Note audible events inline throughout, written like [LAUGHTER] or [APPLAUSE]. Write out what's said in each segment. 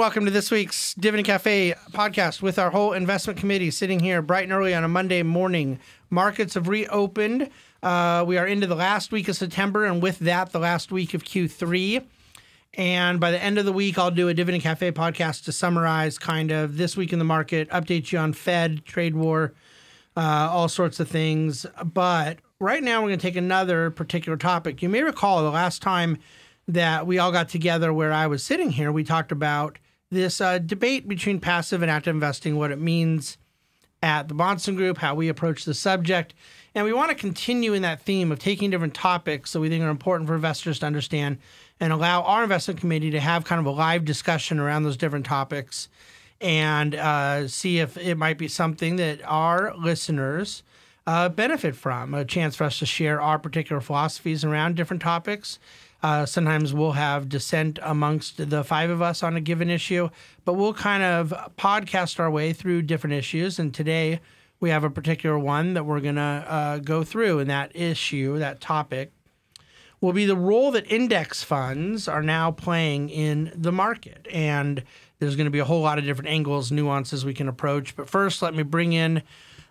welcome to this week's Dividend Cafe podcast with our whole investment committee sitting here bright and early on a Monday morning. Markets have reopened. Uh, we are into the last week of September, and with that, the last week of Q3. And by the end of the week, I'll do a Dividend Cafe podcast to summarize kind of this week in the market, update you on Fed, trade war, uh, all sorts of things. But right now, we're going to take another particular topic. You may recall the last time that we all got together where I was sitting here, we talked about this uh, debate between passive and active investing, what it means at the Bahnsen Group, how we approach the subject. And we want to continue in that theme of taking different topics that we think are important for investors to understand and allow our investment committee to have kind of a live discussion around those different topics and uh, see if it might be something that our listeners uh, benefit from a chance for us to share our particular philosophies around different topics uh, sometimes we'll have dissent amongst the five of us on a given issue, but we'll kind of podcast our way through different issues. And today we have a particular one that we're going to uh, go through. And that issue, that topic, will be the role that index funds are now playing in the market. And there's going to be a whole lot of different angles, nuances we can approach. But first, let me bring in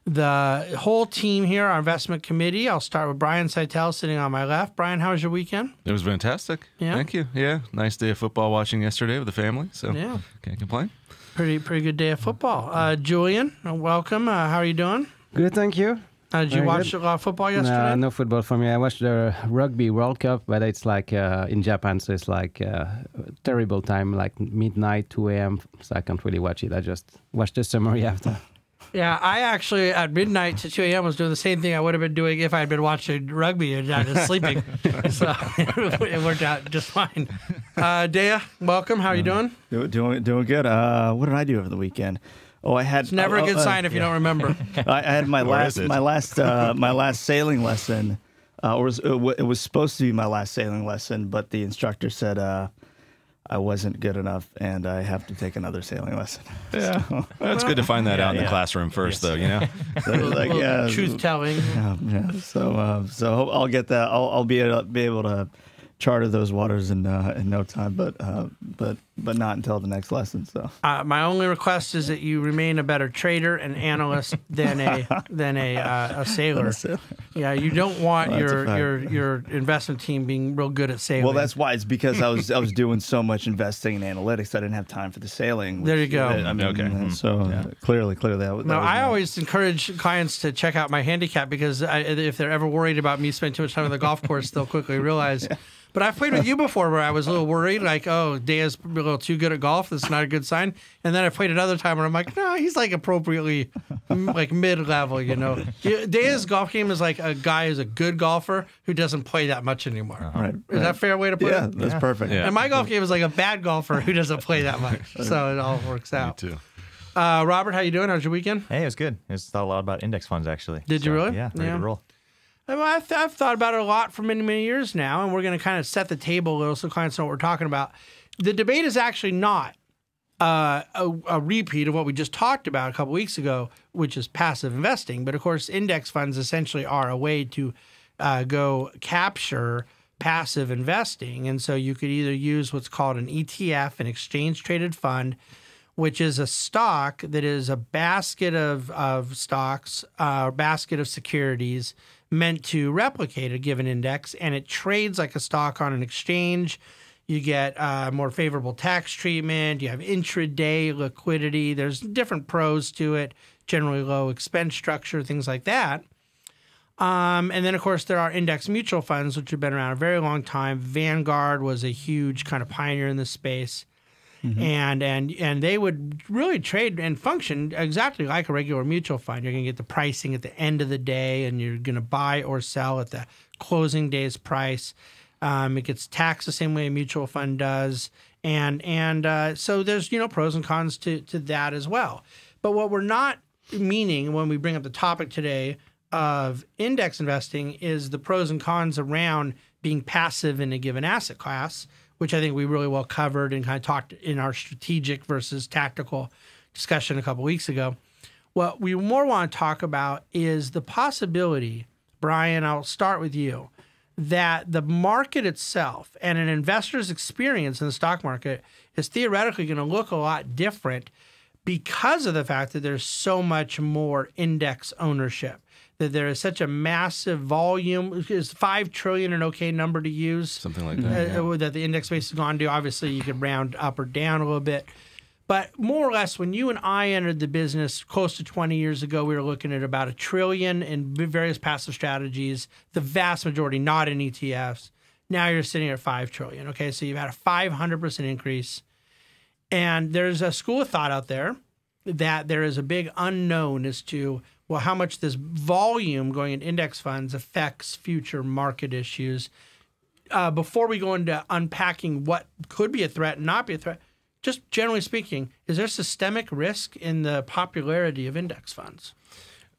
the whole team here, our investment committee. I'll start with Brian Szytel sitting on my left. Brian, how was your weekend? It was fantastic. Yeah. Thank you. Yeah. Nice day of football watching yesterday with the family. So yeah. can't complain. Pretty pretty good day of football. Uh, Julien, uh, welcome. Uh, how are you doing? Good, thank you. Uh, did you watch good. a lot of football yesterday? No, no football for me. I watched the Rugby World Cup, but it's like uh, in Japan, so it's like uh, terrible time, like midnight, 2 a.m. So I can't really watch it. I just watched the summary [LAUGHS] after. Yeah, I actually at midnight to 2 a.m. was doing the same thing I would have been doing if I had been watching rugby and not just sleeping. [LAUGHS] so [LAUGHS] it worked out just fine. Uh, Deiya, welcome. How are you doing? Doing doing, doing good. Uh, what did I do over the weekend? Oh, I had. It's never oh, a good uh, sign if you don't remember. [LAUGHS] I, I had my Or last my last uh, my last sailing lesson. Uh, or was, it wa- it was supposed to be my last sailing lesson, but the instructor said uh, I wasn't good enough, and I have to take another sailing lesson. [LAUGHS] Yeah. Well, it's good to find that out in the classroom first, though, you know? So, [LAUGHS] like, yeah, Truth telling. yeah, yeah. So, uh, so I'll get that. I'll, I'll be able, be able to charter those waters in uh, in no time, but uh, but but not until the next lesson. So. Uh, my only request is that you remain a better trader and analyst than a [LAUGHS] than a uh, a sailor. Yeah, you don't want Well, your your your investment team being real good at sailing. Well, that's why. It's because I was I was [LAUGHS] doing so much investing in analytics. I didn't have time for the sailing. There you which- go. I mean, Okay. uh, Hmm. So uh, clearly, clearly that. was- that No, was I my- always encourage clients to check out my handicap because I, if they're ever worried about me spending too much time on the golf course, they'll quickly realize. [LAUGHS] But I've played with you before where I was a little worried, like, oh, Deiya's a little too good at golf. That's not a good sign. And then I played another time where I'm like, no, he's like appropriately, like mid level, you know. [LAUGHS] Yeah, Deiya's golf game is like a guy who's a good golfer who doesn't play that much anymore. Right. Is that a fair way to put it? Yeah, it? that's perfect. Yeah. And my golf game is like a bad golfer who doesn't play that much. [LAUGHS] So it all works Me out. too. Uh, Robert, how you doing? How's your weekend? Hey, it was good. It was thought a lot about index funds actually. Did you really? Yeah, ready Yeah. to roll. Well, I've, th- I've thought about it a lot for many, many years now, and we're going to kind of set the table a little so clients know what we're talking about. The debate is actually not uh, a, a repeat of what we just talked about a couple weeks ago, which is passive investing. But of course, index funds essentially are a way to uh, go capture passive investing. And so you could either use what's called an ETF, an exchange traded fund, which is a stock that is a basket of, of stocks, uh, basket of securities meant to replicate a given index, and it trades like a stock on an exchange. You get uh, more favorable tax treatment. You have intraday liquidity. There's different pros to it, generally low expense structure, things like that. Um, and then, of course, there are index mutual funds, which have been around a very long time. Vanguard was a huge kind of pioneer in this space and and and they would really trade and function exactly like a regular mutual fund. You're going to get the pricing at the end of the day, and you're going to buy or sell at the closing day's price. Um, it gets taxed the same way a mutual fund does, and and uh, so there's you know pros and cons to to that as well. But what we're not meaning when we bring up the topic today of index investing is the pros and cons around being passive in a given asset class, which I think we really well covered and kind of talked in our strategic versus tactical discussion a couple weeks ago. What we more want to talk about is the possibility, Brian, I'll start with you, that the market itself and an investor's experience in the stock market is theoretically going to look a lot different because of the fact that there's so much more index ownership that there is such a massive volume. Is 5 trillion an okay number to use? Something like that. uh, that the index base has gone to? Obviously you can round up or down a little bit but more or less when you and i entered the business close to 20 years ago we were looking at about a trillion in various passive strategies the vast majority not in etfs now you're sitting at 5 trillion okay? So you've had a 500% increase. And there's a school of thought out there that there is a big unknown as to well how much this volume going in index funds affects future market issues. Uh, before we go into unpacking what could be a threat and not be a threat, just generally speaking, is there systemic risk in the popularity of index funds?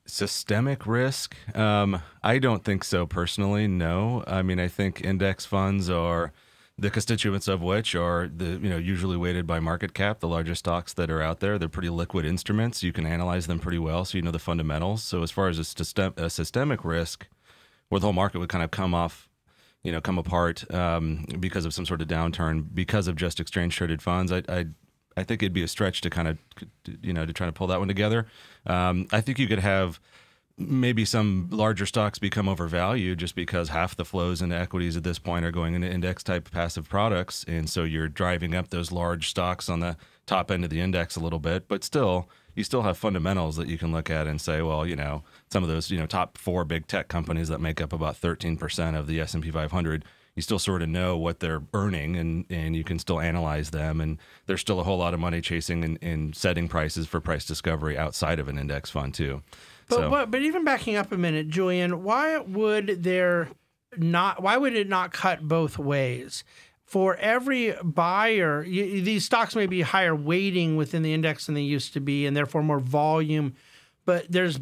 Systemic risk? Um, I don't think so personally. No, I mean I think index funds are the constituents of which are the you know usually weighted by market cap, the largest stocks that are out there. They're pretty liquid instruments. You can analyze them pretty well, so you know the fundamentals. So as far as a, system, a systemic risk, where the whole market would kind of come off, you know, come apart um, because of some sort of downturn because of just exchange traded funds, I, I I think it'd be a stretch to kind of you know to try to pull that one together. Um, I think you could have maybe some larger stocks become overvalued just because half the flows into equities at this point are going into index type passive products. And so you're driving up those large stocks on the top end of the index a little bit, but still, you still have fundamentals that you can look at and say, well, you know, some of those, you know, top four big tech companies that make up about 13% of the S&P 500, you still sort of know what they're earning and, and you can still analyze them. And there's still a whole lot of money chasing and, and setting prices for price discovery outside of an index fund too. But, So- but but even backing up a minute, Julien, why would there not? Why would it not cut both ways? For every buyer, you, these stocks may be higher weighting within the index than they used to be, and therefore more volume. But there's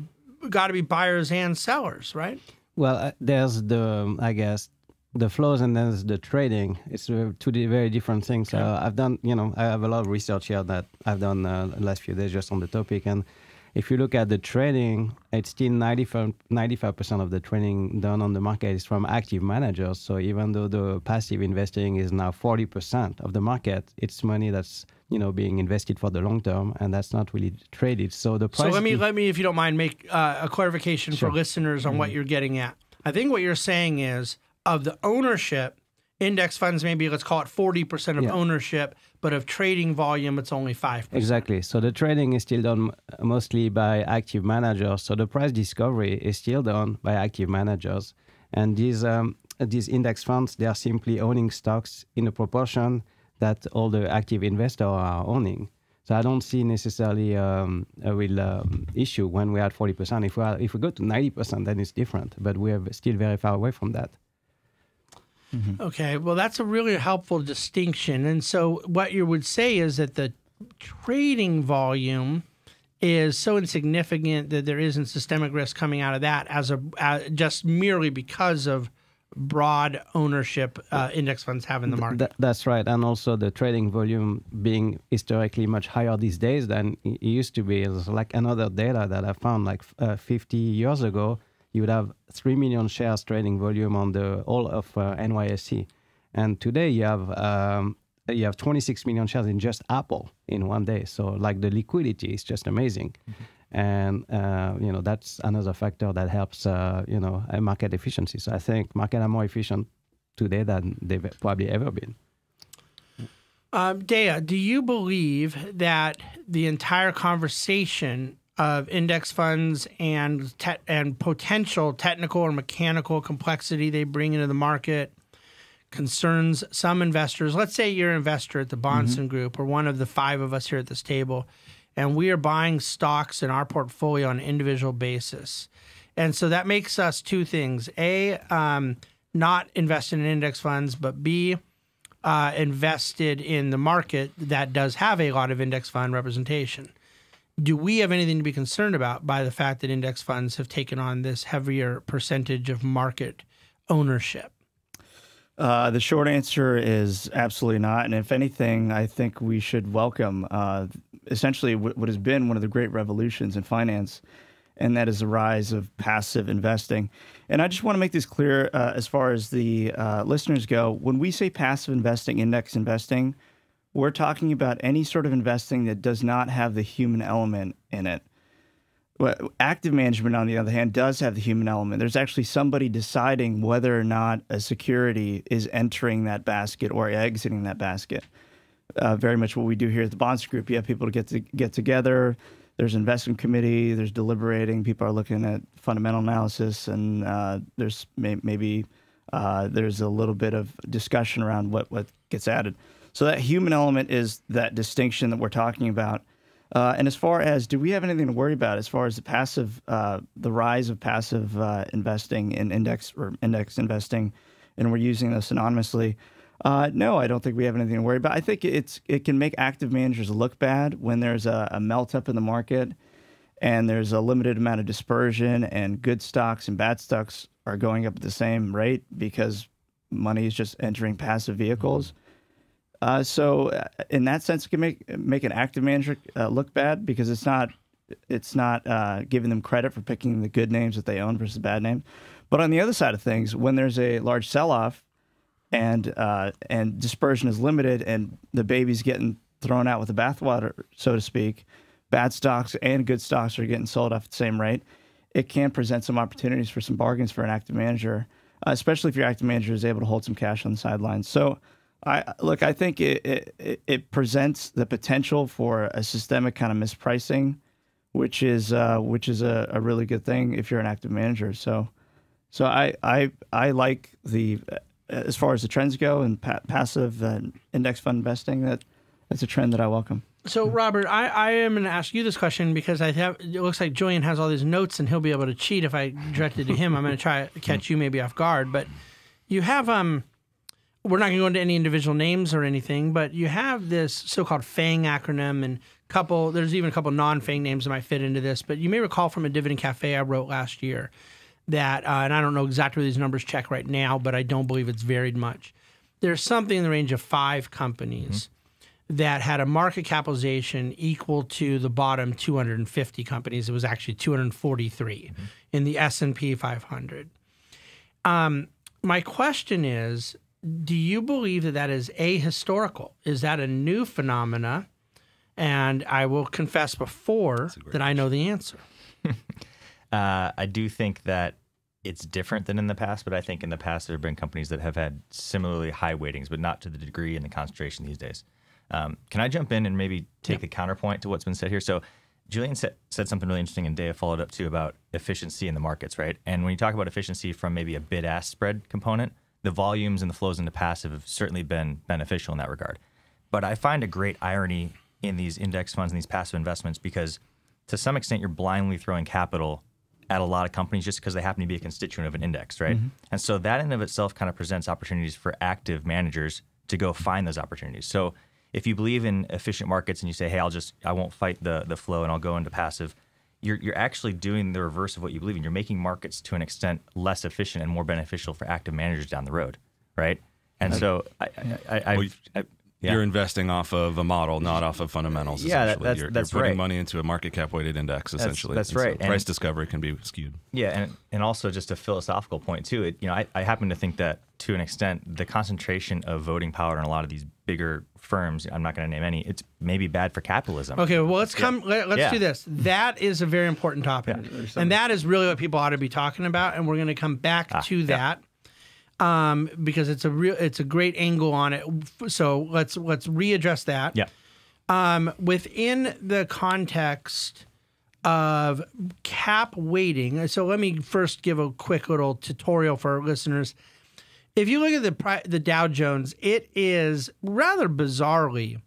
got to be buyers and sellers, right? Well, uh, there's the, I guess, the flows and then there's the trading. It's two very different things. Uh, I've done, you know, I have a lot of research here that I've done uh, the last few days just on the topic. And if you look at the trading, it's still 95, 95% of the trading done on the market is from active managers. So even though the passive investing is now 40% of the market, it's money that's, you know, being invested for the long term and that's not really traded. So the price. So let me let me, if you don't mind, make uh, a clarification for listeners on Mm-hmm. what you're getting at. I think what you're saying is of the ownership, index funds maybe let's call it forty percent of Yeah. ownership, but of trading volume, it's only five percent. Exactly. So the trading is still done mostly by active managers. So the price discovery is still done by active managers, and these um, these index funds they are simply owning stocks in a proportion that all the active investors are owning. So I don't see necessarily um, a real um, issue when we're at forty percent. If we are, if we go to ninety percent, then it's different. But we're still very far away from that. Okay, well, that's a really helpful distinction. And so, what you would say is that the trading volume is so insignificant that there isn't systemic risk coming out of that as a uh, just merely because of broad ownership uh, index funds have in the market. Th- that's right, and also the trading volume being historically much higher these days than it used to be. It's like another data that I found, like uh, 50 years ago, you would have three million shares trading volume on the all of uh, NYSE, and today you have um, you have 26 million shares in just Apple in one day. So like the liquidity is just amazing. And uh, you know that's another factor that helps uh, you know market efficiency. So I think market are more efficient today than they've probably ever been. Um, Deiya, do you believe that the entire conversation of index funds and te- and potential technical or mechanical complexity they bring into the market concerns some investors? Let's say you're an investor at the Bahnsen Group or one of the five of us here at this table, and we are buying stocks in our portfolio on an individual basis. And so that makes us two things: a, um, not invested in index funds, but b, uh, invested in the market that does have a lot of index fund representation. Do we have anything to be concerned about by the fact that index funds have taken on this heavier percentage of market ownership? Uh, the short answer is absolutely not. And if anything, I think we should welcome uh, essentially what, has been one of the great revolutions in finance and that is the rise of passive investing. And I just want to make this clear uh, as far as the uh, listeners go. When we say passive investing, index investing, we're talking about any sort of investing that does not have the human element in it. Well, active management, on the other hand, does have the human element. There's actually somebody deciding whether or not a security is entering that basket or exiting that basket. Uh, very much what we do here at the Bahnsen Group. You have people to get to get together. There's investment committee. There's deliberating. People are looking at fundamental analysis, and uh, there's may, maybe uh, there's a little bit of discussion around what what gets added. So that human element is that distinction that we're talking about. Uh, and as far as do we have anything to worry about as far as the passive, uh, the rise of passive uh, investing in index or index investing, and we're using this anonymously? Uh, no, I don't think we have anything to worry about. I think it's it can make active managers look bad when there's a, a melt up in the market, and there's a limited amount of dispersion, and good stocks and bad stocks are going up at the same rate because money is just entering passive vehicles. Mm-hmm. Uh, so uh, in that sense, it can make make an active manager uh, look bad because it's not it's not uh, giving them credit for picking the good names that they own versus the bad names. But on the other side of things, when there's a large sell off and uh, and dispersion is limited and the baby's getting thrown out with the bathwater, so to speak, bad stocks and good stocks are getting sold off at the same rate. It can present some opportunities for some bargains for an active manager, uh, especially if your active manager is able to hold some cash on the sidelines. So I look. I think it, it, it presents the potential for a systemic kind of mispricing, which is uh, which is a, a, really good thing if you're an active manager. So, so I I I like the as far as the trends go and pa- passive and index fund investing. That that's a trend that I welcome. So, Robert, I, I am going to ask you this question because I have it looks like Julien has all these notes and he'll be able to cheat if I direct it to him. I'm going to try to catch you maybe off guard, but you have um we're not going to go into any individual names or anything, but you have this so-called FANG acronym and couple. There's even a couple non-FANG names that might fit into this, but you may recall from a Dividend Cafe I wrote last year that, uh, and I don't know exactly where these numbers check right now, but I don't believe it's varied much. There's something in the range of five companies mm-hmm. that had a market capitalization equal to the bottom 250 companies. It was actually 243 mm-hmm. in the S&P 500. Um, my question is do you believe that that is ahistorical? Is that a new phenomena? And I will confess before that I know the answer. [LAUGHS] uh, I do think that it's different than in the past, but I think in the past there have been companies that have had similarly high weightings, but not to the degree and the concentration these days. Um, can I jump in and maybe take a counterpoint to what's been said here? So, Julien said, said something really interesting, and Dave followed up too about efficiency in the markets, right? And when you talk about efficiency from maybe a bid ask spread component, the volumes and the flows into passive have certainly been beneficial in that regard. But I find a great irony in these index funds and these passive investments because to some extent you're blindly throwing capital at a lot of companies just because they happen to be a constituent of an index, right? Mm-hmm. And so that in of itself kind of presents opportunities for active managers to go find those opportunities. So if you believe in efficient markets and you say, "Hey, I'll just I won't fight the the flow and I'll go into passive," you're you're actually doing the reverse of what you believe in. You're making markets to an extent less efficient and more beneficial for active managers down the road, right? And so I, I, I, well, I yeah. You're investing off of a model, not off of fundamentals. Yeah, that, that's you're, that's you're putting right. money into a market cap weighted index, essentially. That's, that's right. So price discovery can be skewed. Yeah, and and also just a philosophical point too. It you know I, I happen to think that to an extent the concentration of voting power in a lot of these bigger firms, I'm not going to name any, it's maybe bad for capitalism. Okay, well let's come. Yeah. Let, us yeah. do this. That is a very important topic, yeah. and that is really what people ought to be talking about. And we're going to come back ah, to that um, because it's a real it's a great angle on it. So let's let's readdress that. Yeah. Um, within the context of cap weighting, so let me first give a quick little tutorial for our listeners. If you look at the the Dow Jones, it is rather bizarrely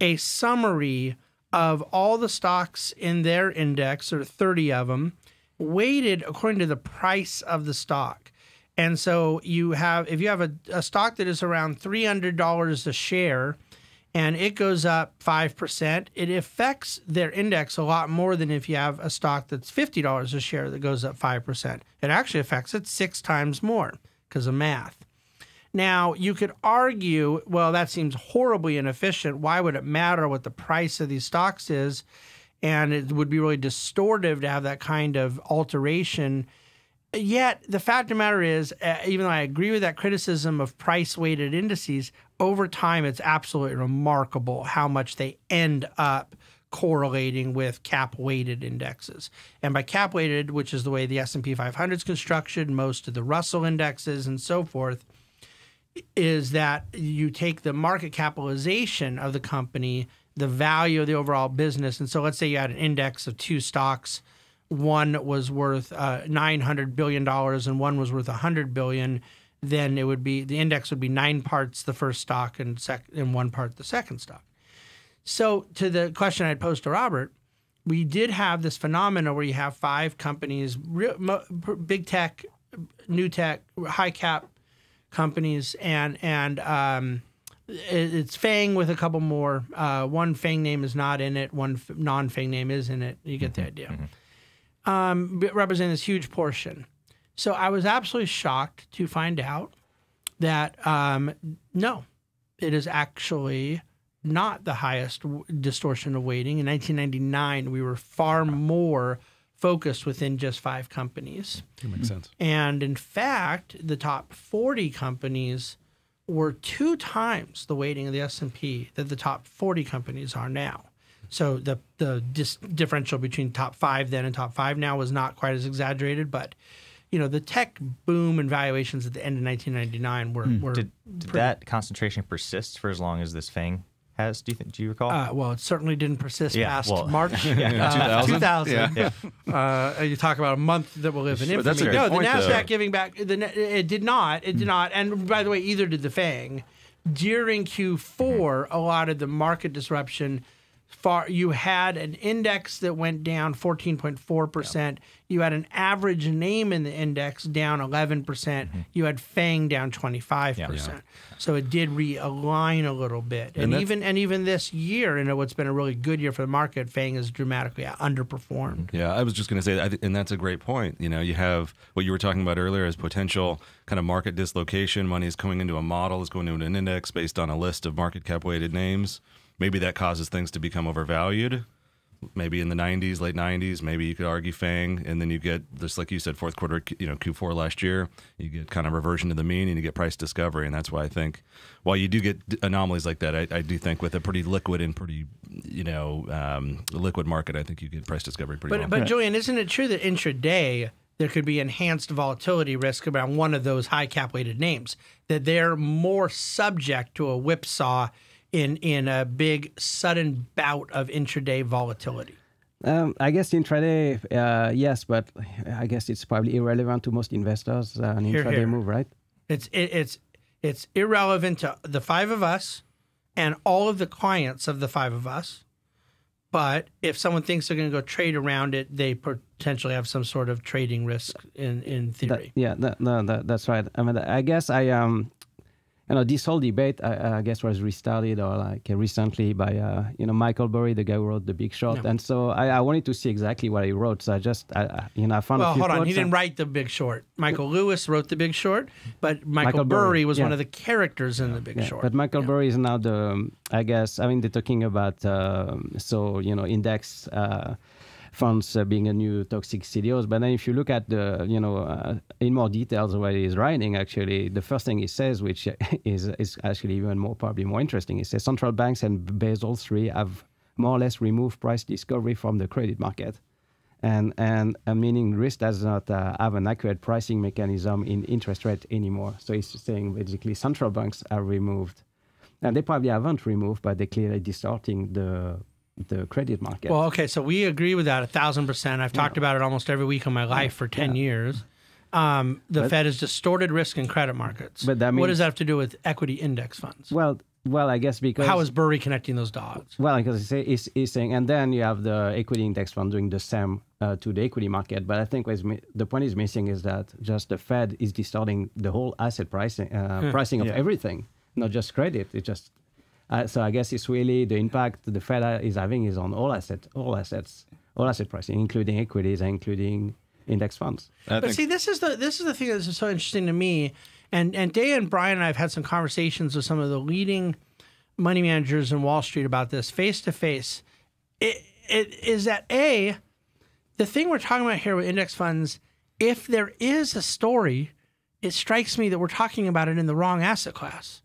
a summary of all the stocks in their index, or 30 of them, weighted according to the price of the stock. And so you have, if you have a, a stock that is around $300 a share and it goes up 5%, it affects their index a lot more than if you have a stock that's $50 a share that goes up 5%. It actually affects it six times more because of math. Now, you could argue, well, that seems horribly inefficient. Why would it matter what the price of these stocks is? and it would be really distortive to have that kind of alteration. Yet the fact of the matter is, uh, even though I agree with that criticism of price weighted indices, over time it's absolutely remarkable how much they end up correlating with cap weighted indexes. And by cap weighted, which is the way the S&P 500 is constructed, most of the Russell indexes and so forth, is that you take the market capitalization of the company, the value of the overall business. And so let's say you had an index of two stocks, one was worth uh, 900 billion dollars and one was worth 100 billion, then it would be the index would be 9 parts the first stock and sec- and one part the second stock. So, to the question I'd posed to Robert, we did have this phenomena where you have five companies, real, big tech, new tech, high cap companies, and and um, it's Fang with a couple more. Uh, one Fang name is not in it. One non Fang name is in it. You get the idea. Um, representing this huge portion. So I was absolutely shocked to find out that um, no, it is actually not the highest w- distortion of weighting. In 1999, we were far more focused within just five companies. That makes sense. And in fact, the top 40 companies were two times the weighting of the S&P that the top 40 companies are now. So the the dis- differential between top 5 then and top 5 now was not quite as exaggerated, but you know, the tech boom and valuations at the end of 1999 were were Did, did that concentration persist for as long as this Fang has? Do you think? Do you recall? uh, well, it certainly didn't persist Yeah, past well, March [LAUGHS] uh, 2000? 2000. Yeah. [LAUGHS] Uh, you talk about a month that will live in infamy. that's a good no, point, the Nasdaq though. giving back. The it did not. It did not. And by the way, either did the Fang. During Q4, a lot of the market disruption. Far, you had an index that went down 14.4 percent. You had an average name in the index down 11 percent. Mm-hmm. You had Fang down 25 percent. So it did realign a little bit. And, that's- even and even this year, in what's been a really good year for the market, Fang has dramatically underperformed. Mm-hmm. Yeah, I was just going to say, I and that's a great point. You know, you have what you were talking about earlier as potential kind of market dislocation. Money is coming into a model, is going into an index based on a list of market cap weighted names. Maybe that causes things to become overvalued. Maybe in the 90s, late 90s, maybe you could argue Fang, and then you get just like you said, fourth quarter, you know, Q4 last year, you get kind of reversion to the mean, and you get price discovery, and that's why I think, while you do get anomalies like that, I, I do think with a pretty liquid and pretty, you know, um, liquid market, I think you get price discovery pretty But well. but Julien, isn't it true that intraday there could be enhanced volatility risk around one of those high cap weighted names? That they're more subject to a whipsaw in in a big sudden bout of intraday volatility. Um, I guess intraday, uh, yes, but I guess it's probably irrelevant to most investors. Uh, an Here, intraday here. move, right? It's it, it's it's irrelevant to the five of us and all of the clients of the five of us. But if someone thinks they're going to go trade around it, they potentially have some sort of trading risk in in That- theory. yeah, that, no, that, that's right. I mean, I guess I um, you know, this whole debate, I, I guess, was restarted or like uh, recently by uh, you know Michael Burry, the guy who wrote The Big Short, Yeah. and so I, I wanted to see exactly what he wrote. So I just, I, you know, I found a Well, hold on. He didn't write The Big Short. Michael Lewis wrote The Big Short, but Michael, Michael Burry, Burry, was yeah. one of the characters in The Big Yeah, Short. But Michael Burry is now the, um, I guess, I mean, they're talking about, um, so, you know, index uh, funds uh, being a new toxic CDOs. But then if you look at the, you know, uh, in more details what he's writing, actually, the first thing he says, which [LAUGHS] is, is actually even more, probably more interesting, he says central banks and Basel III have more or less removed price discovery from the credit market. And, and uh, meaning risk does not uh, have an accurate pricing mechanism in interest rate anymore. So he's saying basically central banks are removed. And they probably haven't removed, but they're clearly distorting the the credit market. well, okay, so we agree with that a thousand percent. I've talked about it almost every week of my life for ten years. Um, the Fed has distorted risk in credit markets. But that means, what does that have to do with equity index funds? well, well, I guess because How is Burry connecting those dots? Well, because he's, saying, and then you have the equity index fund doing the same uh, to the equity market. But I think the point is missing is that just the Fed is distorting the whole asset pricing uh, pricing of Yeah. everything, not just credit. It just uh, so I guess it's really the impact the Fed is having is on all assets, all assets, all asset pricing, including equities, and including index funds. I But see, this is the this is the thing that's so interesting to me. And and Deiya and Brian and I have had some conversations with some of the leading money managers in Wall Street about this face to face. It- it is that a the thing we're talking about here with index funds. If there is a story, it strikes me that we're talking about it in the wrong asset class.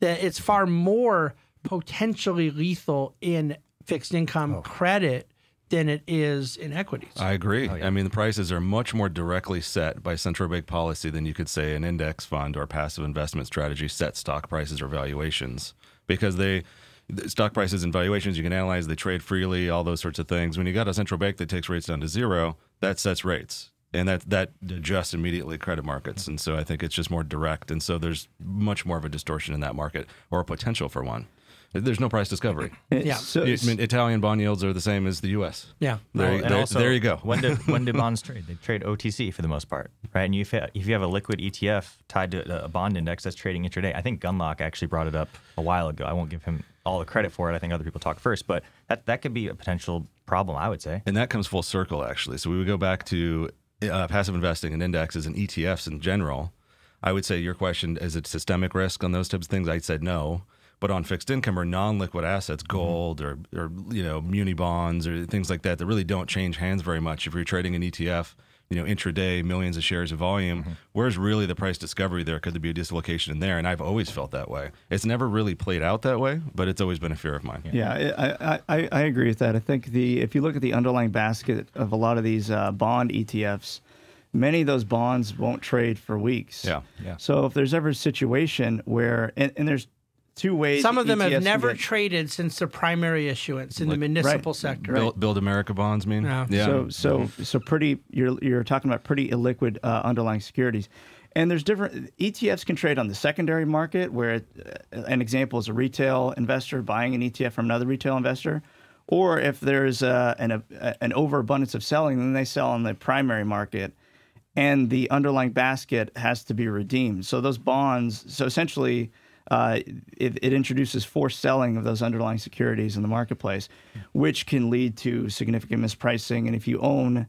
That it's far more potentially lethal in fixed income oh. credit than it is in equities. I agree. Oh, I mean, the prices are much more directly set by central bank policy than you could say an index fund or passive investment strategy set stock prices or valuations. Because they stock prices and valuations you can analyze they trade freely all those sorts of things. When you got a central bank that takes rates down to zero that sets rates. And that that adjusts immediately credit markets. And so i think it's just more direct. And so there's much more of a distortion in that market or a potential for one there's no price discovery [LAUGHS] Yeah. So, I mean, italian bond yields are the same as the us yeah. there, Well, there, also, there you go when do [LAUGHS] when do bonds trade? They trade OTC for the most part, right? And you if, if you have a liquid ETF tied to a bond index that's trading intraday, I think Gundlach actually brought it up a while ago. I won't give him all the credit for it. I think other people talk first, but that that could be a potential problem. I would say. And that comes full circle, actually. So we would go back to uh, passive investing and indexes and ETFs in general. I would say your question is it systemic risk on those types of things? I said no. But on fixed income or non-liquid assets, gold or, or you know muni bonds or things like that, that really don't change hands very much. If you're trading an ETF, you know intraday, millions of shares of volume, where's really the price discovery there? Could there be a dislocation in there? And I've always felt that way. It's never really played out that way, but it's always been a fear of mine. Yeah, I, I, I, I agree with that. I think the if you look at the underlying basket of a lot of these uh, bond ETFs, many of those bonds won't trade for weeks. Yeah. Yeah. So if there's ever a situation where and, and there's two ways Some of them ETFs have never get- traded since the primary issuance in the municipal sector. Build, Build America bonds mean? Yeah. So so so pretty. You're you're talking about pretty illiquid uh, underlying securities, and there's different ETFs can trade on the secondary market. Where it, uh, an example is a retail investor buying an ETF from another retail investor, or if there's uh, an uh, an overabundance of selling, then they sell on the primary market, and the underlying basket has to be redeemed. So those bonds. So essentially. Uh, it, it introduces forced selling of those underlying securities in the marketplace, which can lead to significant mispricing. And if you own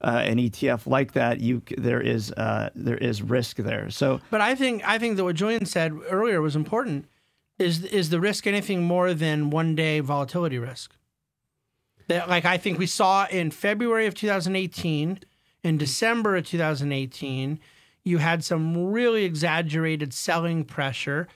uh, an ETF like that, you there is uh, there is risk there. So But I think I think that what Julien said earlier was important. Is is the risk anything more than one day volatility risk? That like I think we saw in February of 2018, in December of 2018, you had some really exaggerated selling pressure.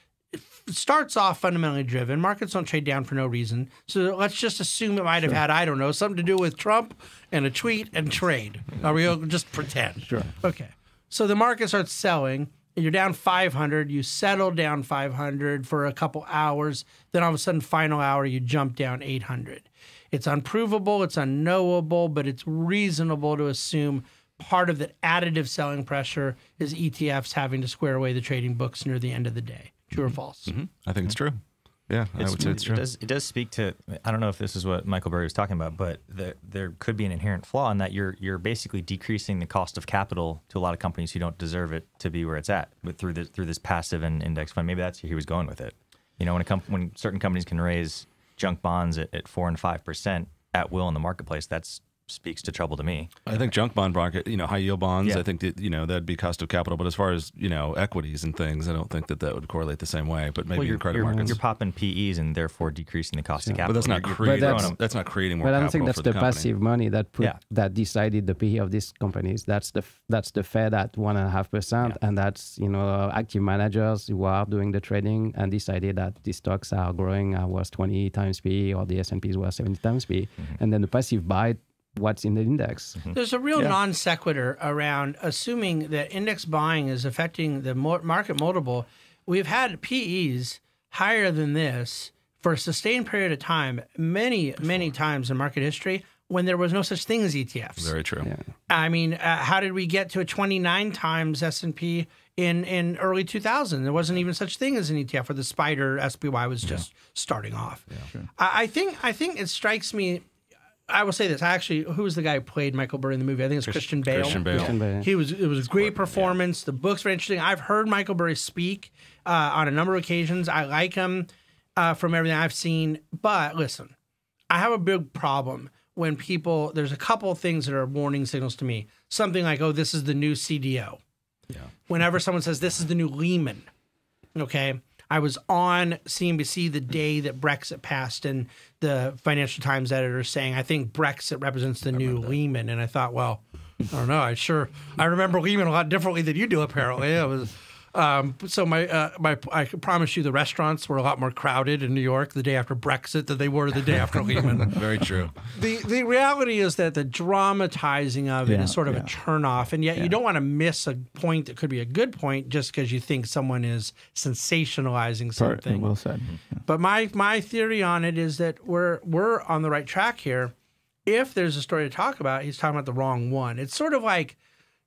It starts off fundamentally driven. Markets don't trade down for no reason. So let's just assume it might have had, I don't know, something to do with Trump and a tweet and trade. Are we just pretend? Sure. Okay. So the market starts selling, and you're down 500. You settle down 500 for a couple hours. Then all of a sudden, final hour, you jump down 800. It's unprovable, it's unknowable, but it's reasonable to assume part of that additive selling pressure is ETFs having to square away the trading books near the end of the day. True or false? Mm-hmm. I think it's true. Yeah, I would say it's true. It does, it does speak to. I don't know if this is what Michael Burry was talking about, but the, there could be an inherent flaw in that you're you're basically decreasing the cost of capital to a lot of companies who don't deserve it to be where it's at, but through this through this passive and index fund. Maybe that's where he was going with it. You know, when a comp- when certain companies can raise junk bonds at, at four and five percent at will in the marketplace, that's speaks to trouble to me. I think junk bond market, you know, high yield bonds. Yeah. I think that you know that'd be cost of capital. But as far as you know, equities and things, I don't think that that would correlate the same way. But maybe Well, you're, in credit you're, markets. you're popping PEs and therefore decreasing the cost of capital. but that's not You're- you're creating. that's- That's not creating more. But I don't capital think that's for the, the, passive money that put Yeah. that decided the PE of these companies. That's the that's the Fed at one and a half percent, and that's you know active managers who are doing the trading and decided that these stocks are growing uh, was 20 times PE or the S and P's were 70 times PE, and then the passive buy what's in the index. There's a real non sequitur around assuming that index buying is affecting the market multiple. We've had PEs higher than this for a sustained period of time, many, many times in market history when there was no such thing as ETFs. Very true. I mean, uh, how did we get to a 29 times S&P in in early 2000? There wasn't even such thing as an ETF, or the Spider SPY was just starting off. I, I think I think it strikes me. I will say this. I Actually, who was the guy who played Michael Burry in the movie? I think it's Christian Bale. Christian Bale. Christian Bale. He was. It was a great performance. The book's very interesting. I've heard Michael Burry speak uh, on a number of occasions. I like him uh, from everything I've seen. But listen, I have a big problem when people. There's a couple of things that are warning signals to me. Something like, "Oh, this is the new CDO." Yeah. Whenever someone says this is the new Lehman, okay, I was on CNBC the day that Brexit passed, and the Financial Times editor saying, "I think Brexit represents the new Lehman." And I thought, well, I don't know. I sure I remember Lehman a lot differently than you do. Apparently, it was. Um, so my uh, my I can promise you the restaurants were a lot more crowded in New York the day after Brexit than they were the day after [LAUGHS] Lehman. Very true. the the reality is that the dramatizing of it is sort of yeah. a turnoff, and yet you don't want to miss a point that could be a good point just because you think someone is sensationalizing something. well said. But my my theory on it is that we're we're on the right track here. If there's a story to talk about, he's talking about the wrong one. It's sort of like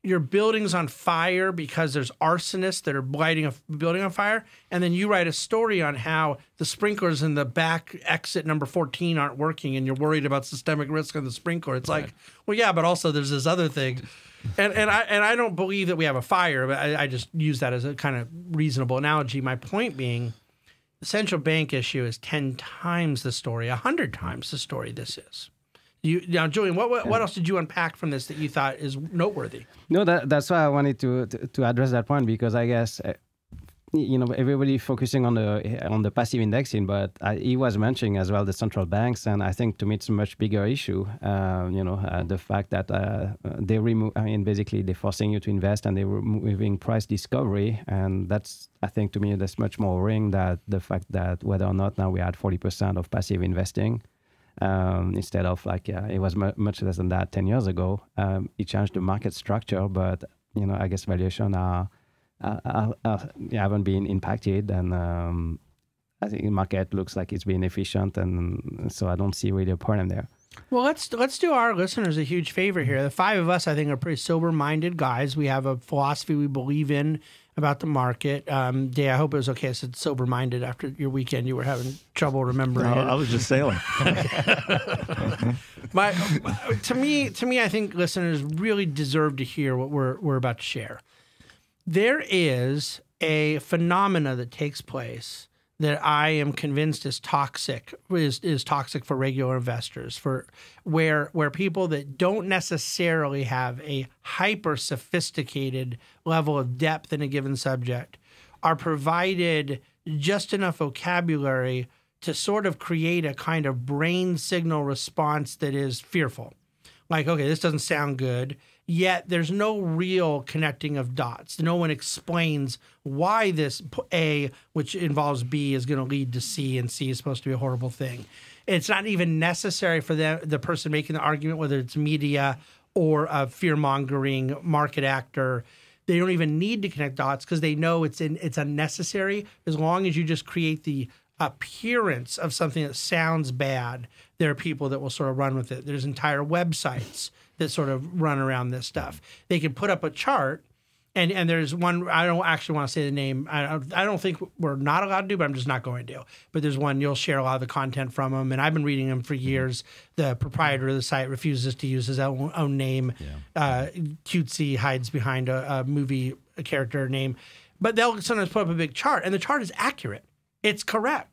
your building's on fire because there's arsonists that are lighting a building on fire, and then you write a story on how the sprinklers in the back exit number 14 aren't working, and you're worried about systemic risk on the sprinkler. It's like, well, yeah, but also there's this other thing. And, and I and I don't believe that we have a fire, but I, I just use that as a kind of reasonable analogy. My point being, the central bank issue is 10 times the story, 100 times the story this is. You now, Julien, what, what what else did you unpack from this that you thought is noteworthy? No, that, that's why I wanted to, to to address that point because I guess uh, you know everybody focusing on the on the passive indexing, but I, he was mentioning as well the central banks, and I think to me it's a much bigger issue. Uh, you know, uh, the fact that uh, they remove, I mean, basically they're forcing you to invest and they're removing price discovery, and that's I think to me that's much more worrying that the fact that whether or not now we had forty percent of passive investing um, instead of like uh, it was mu- much less than that 10 years ago. Um, it changed the market structure, but you know, I guess valuation are, are, are, are haven't been impacted, and um, I think the market looks like it's been efficient, and so I don't see really a problem there. Well, let's let's do our listeners a huge favor here. The five of us, I think, are pretty sober-minded guys. We have a philosophy we believe in about the market. Um, Deiya, I hope it was okay. I said sober-minded after your weekend. You were having trouble remembering. I, it. I was just sailing. [LAUGHS] My, to me, to me, I think listeners really deserve to hear what we're we're about to share. There is a phenomena that takes place that I am convinced is toxic is is toxic for regular investors for where where people that don't necessarily have a hyper sophisticated level of depth in a given subject are provided just enough vocabulary to sort of create a kind of brain signal response that is fearful. Like, okay, this doesn't sound good. Yet there's no real connecting of dots. No one explains why this A, which involves B, is going to lead to C, and C is supposed to be a horrible thing. It's not even necessary for the the person making the argument, whether it's media or a fear mongering market actor. They don't even need to connect dots because they know it's in it's unnecessary. As long as you just create the appearance of something that sounds bad, there are people that will sort of run with it. There's entire websites that sort of run around this stuff. They can put up a chart, and and there's one I don't actually want to say the name. I don't, I don't think we're not allowed to, do, but I'm just not going to. But there's one you'll share a lot of the content from them, and I've been reading them for years. The proprietor of the site refuses to use his own, own name. Uh, cutesy hides behind a, a movie character name, but they'll sometimes put up a big chart, and the chart is accurate. It's correct.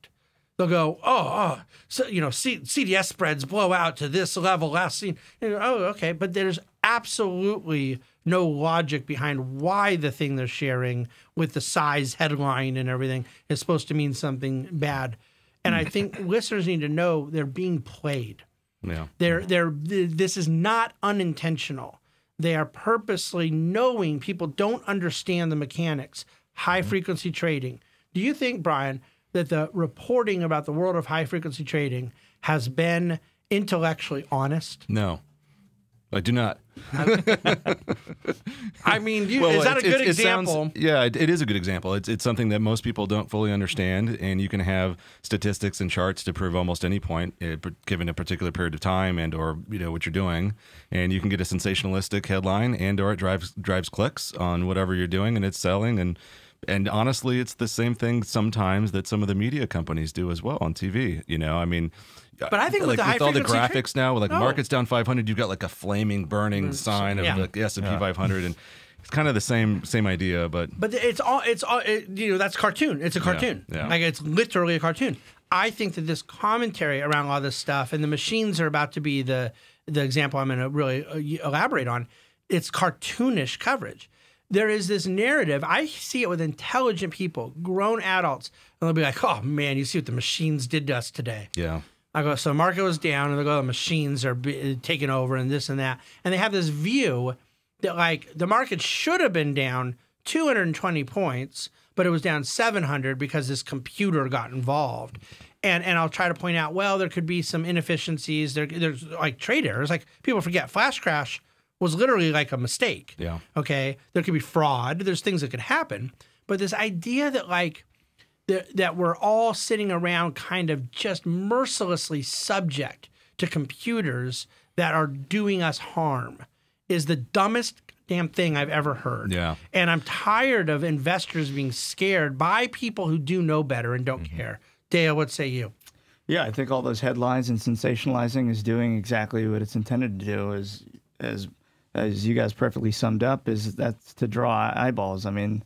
They'll go, oh, oh, so you know, C- CDS spreads blow out to this level last seen. You know, oh, okay, but there's absolutely no logic behind why the thing they're sharing with the size headline and everything is supposed to mean something bad. And I think [LAUGHS] listeners need to know they're being played. Yeah. They're they're th- this is not unintentional. They are purposely knowing people don't understand the mechanics. High mm-hmm. frequency trading. Do you think, Brian, that the reporting about the world of high frequency trading has been intellectually honest? No, I do not. I mean, do you, is that a good it sounds- example? yeah, it, it is a good example. It's it's something that most people don't fully understand, and you can have statistics and charts to prove almost any point, eh, per- given a particular period of time and or you know what you're doing, and you can get a sensationalistic headline and or it drives drives clicks on whatever you're doing, and it's selling and. And honestly, it's the same thing sometimes that some of the media companies do as well on TV. You know, I mean, But I think with like the high all the graphics now, with like No. markets down 500, you've got like a flaming, burning sign of yeah. the S and P 500, and it's kind of the same same idea, but But it's all it's all it, you know that's cartoon. It's a cartoon. yeah. Like it's literally a cartoon. I think that this commentary around all this stuff and the machines are about to be the the example I'm going to really uh, elaborate on. It's cartoonish coverage. There is this narrative. I see it with intelligent people, grown adults, and they'll be like, "Oh man, you see what the machines did to us today." Yeah. I go, so market was down, and they go, the machines are taking over, and this and that, and they have this view that like the market should have been down 220 points, but it was down 700 because this computer got involved. And and I'll try to point out, well, there could be some inefficiencies. There, there's like trade errors. Like people forget, flash crash was literally like a mistake. Yeah. Okay. There could be fraud. There's things that could happen. But this idea that like that, that we're all sitting around kind of just mercilessly subject to computers that are doing us harm is the dumbest damn thing I've ever heard. Yeah. And I'm tired of investors being scared by people who do know better and don't mm-hmm. care. Dale, what say you? Yeah, I think all those headlines and sensationalizing is doing exactly what it's intended to do. is as as you guys perfectly summed up, is that's to draw eyeballs. I mean,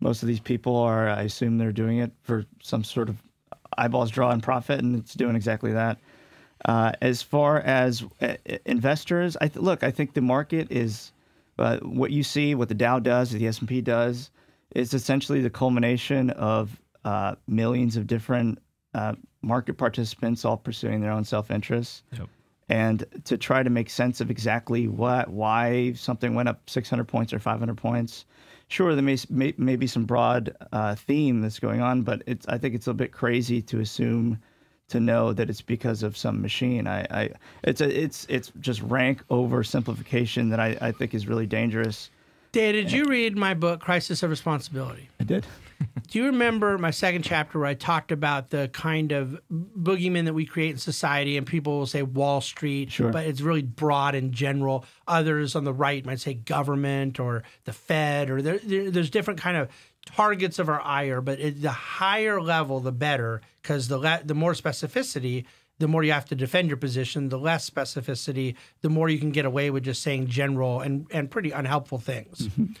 most of these people are, I assume, they're doing it for some sort of eyeballs draw and profit, and it's doing exactly that. Uh, as far as uh, investors, I th- look. I think the market is uh, what you see, what the Dow does, the S and P does, is essentially the culmination of uh, millions of different uh, market participants all pursuing their own self interest. Yep. And to try to make sense of exactly what, why something went up 600 points or 500 points, sure, there may, may, may be some broad uh, theme that's going on, but it's, I think it's a bit crazy to assume to know that it's because of some machine. I, I it's a, it's, it's just rank oversimplification that I, I think is really dangerous. Dale, did you read my book, Crisis of Responsibility? I did. Do you remember my second chapter where I talked about the kind of boogeyman that we create in society? And people will say Wall Street, Sure. but it's really broad and general. Others on the right might say government or the Fed, or there, there- there's different kind of targets of our ire. But it, the higher level, the better, because the the more specificity, the more you have to defend your position. The less specificity, the more you can get away with just saying general and and pretty unhelpful things. Mm-hmm.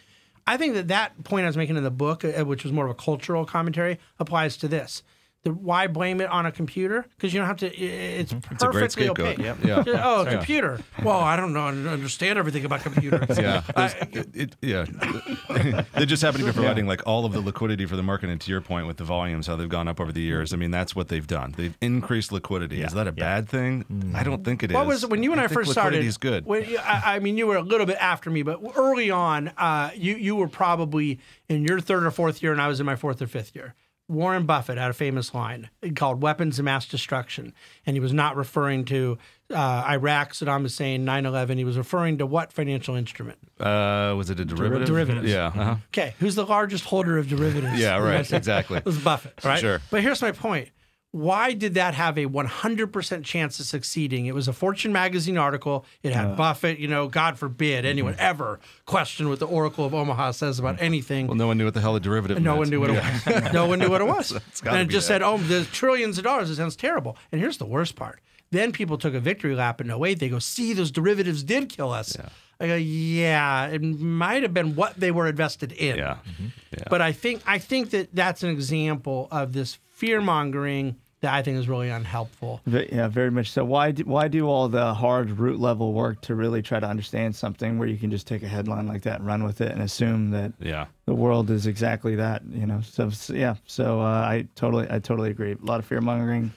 I think that that point I was making in the book, uh, which was more of a cultural commentary, applies to this. The, why blame it on a computer? Because you don't have to. It's Mm-hmm. It's perfectly opaque. Yep. Yeah. [LAUGHS] Oh, Yeah. computer. Well, I don't know. I don't understand everything about computers. [LAUGHS] Yeah, I- it, it- yeah. [LAUGHS] they just happen to be providing like all of the liquidity for the market. And to your point, with the volumes, how they've gone up over the years. I mean, that's what they've done. They've increased liquidity. Is that a bad thing? I don't think it is. What was when you and I, think first started? liquidity is good. When, I, I mean, you were a little bit after me, but early on, uh, you you were probably in your third or fourth year, and I was in my fourth or fifth year. Warren Buffett had a famous line called "Weapons of Mass Destruction," and he was not referring to uh, Iraq, Saddam Hussein, 9/11. He was referring to what financial instrument? uh, was it a derivative? Derivatives. Yeah. Uh-huh. Okay, who's the largest holder of derivatives? Yeah. Right. Exactly. It was Buffett, right? Sure. But here's my point. Why did that have a 100% chance of succeeding? It was a Fortune magazine article. It had Buffett, you know, God forbid mm-hmm. anyone ever question what the Oracle of Omaha says about mm. anything. Well, no one knew what the hell a derivative. no meant. one knew what it was. [LAUGHS] no one knew what it was. [LAUGHS] and it just that. said, oh, the trillions of dollars. It sounds terrible. And here's the worst part. Then people took a victory lap in 08. They go, see, those derivatives did kill us. I go, yeah, it might have been what they were invested in. Yeah. Mm-hmm. Yeah. But I think I think that that's an example of this fear mongering that I think is really unhelpful. Yeah, very much so. Why do, why do all the hard root level work to really try to understand something where you can just take a headline like that and run with it and assume that yeah. the world is exactly that? You know. So, so yeah. So uh, I totally I totally agree. A lot of fear mongering,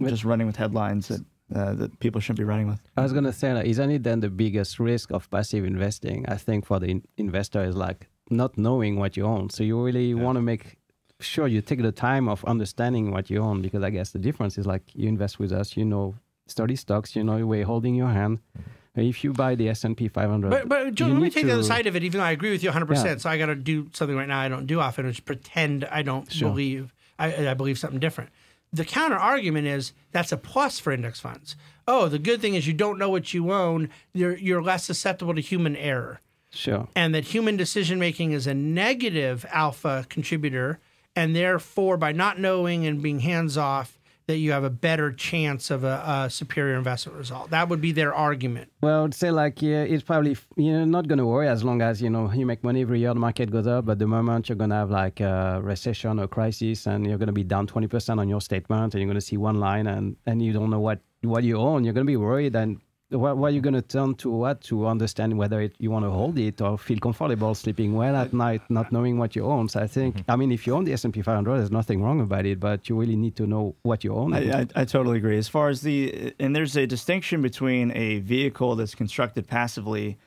just running with headlines that uh, that people shouldn't be running with. I was gonna say, like, isn't it then the biggest risk of passive investing? I think for the in- investor is like not knowing what you own. So you really want to make sure you take the time of understanding what you own, because I guess the difference is like you invest with us, you know, study stocks, you know, we're holding your hand. Mm-hmm. If you buy the S and P 500, But but Joe, you let me need take the other side of it. Even though I agree with you 100, Yeah. percent so I got to do something right now I don't do often, which is pretend I don't Sure. believe I, I believe something different. The counter argument is that's a plus for index funds. Oh, the good thing is you don't know what you own. You're you're less susceptible to human error. Sure. and that human decision making is a negative alpha contributor, and therefore by not knowing and being hands off, that you have a better chance of a, a superior investment result. That would be their argument. Well, I'd say like yeah, it's probably you're not gonna worry as long as you know you make money every year. The market goes up, but the moment you're gonna have like a recession or crisis, and you're gonna be down twenty percent on your statement, and you're gonna see one line, and and you don't know what what you own, you're gonna be worried, and what, what are you going to turn to what to understand whether it, you want to hold it or feel comfortable sleeping well at night, not knowing what you own? So I think, mm-hmm. I mean, if you own the S&P 500, there's nothing wrong about it, but you really need to know what you own. I, I, I totally agree. As far as the, and there's a distinction between a vehicle that's constructed passively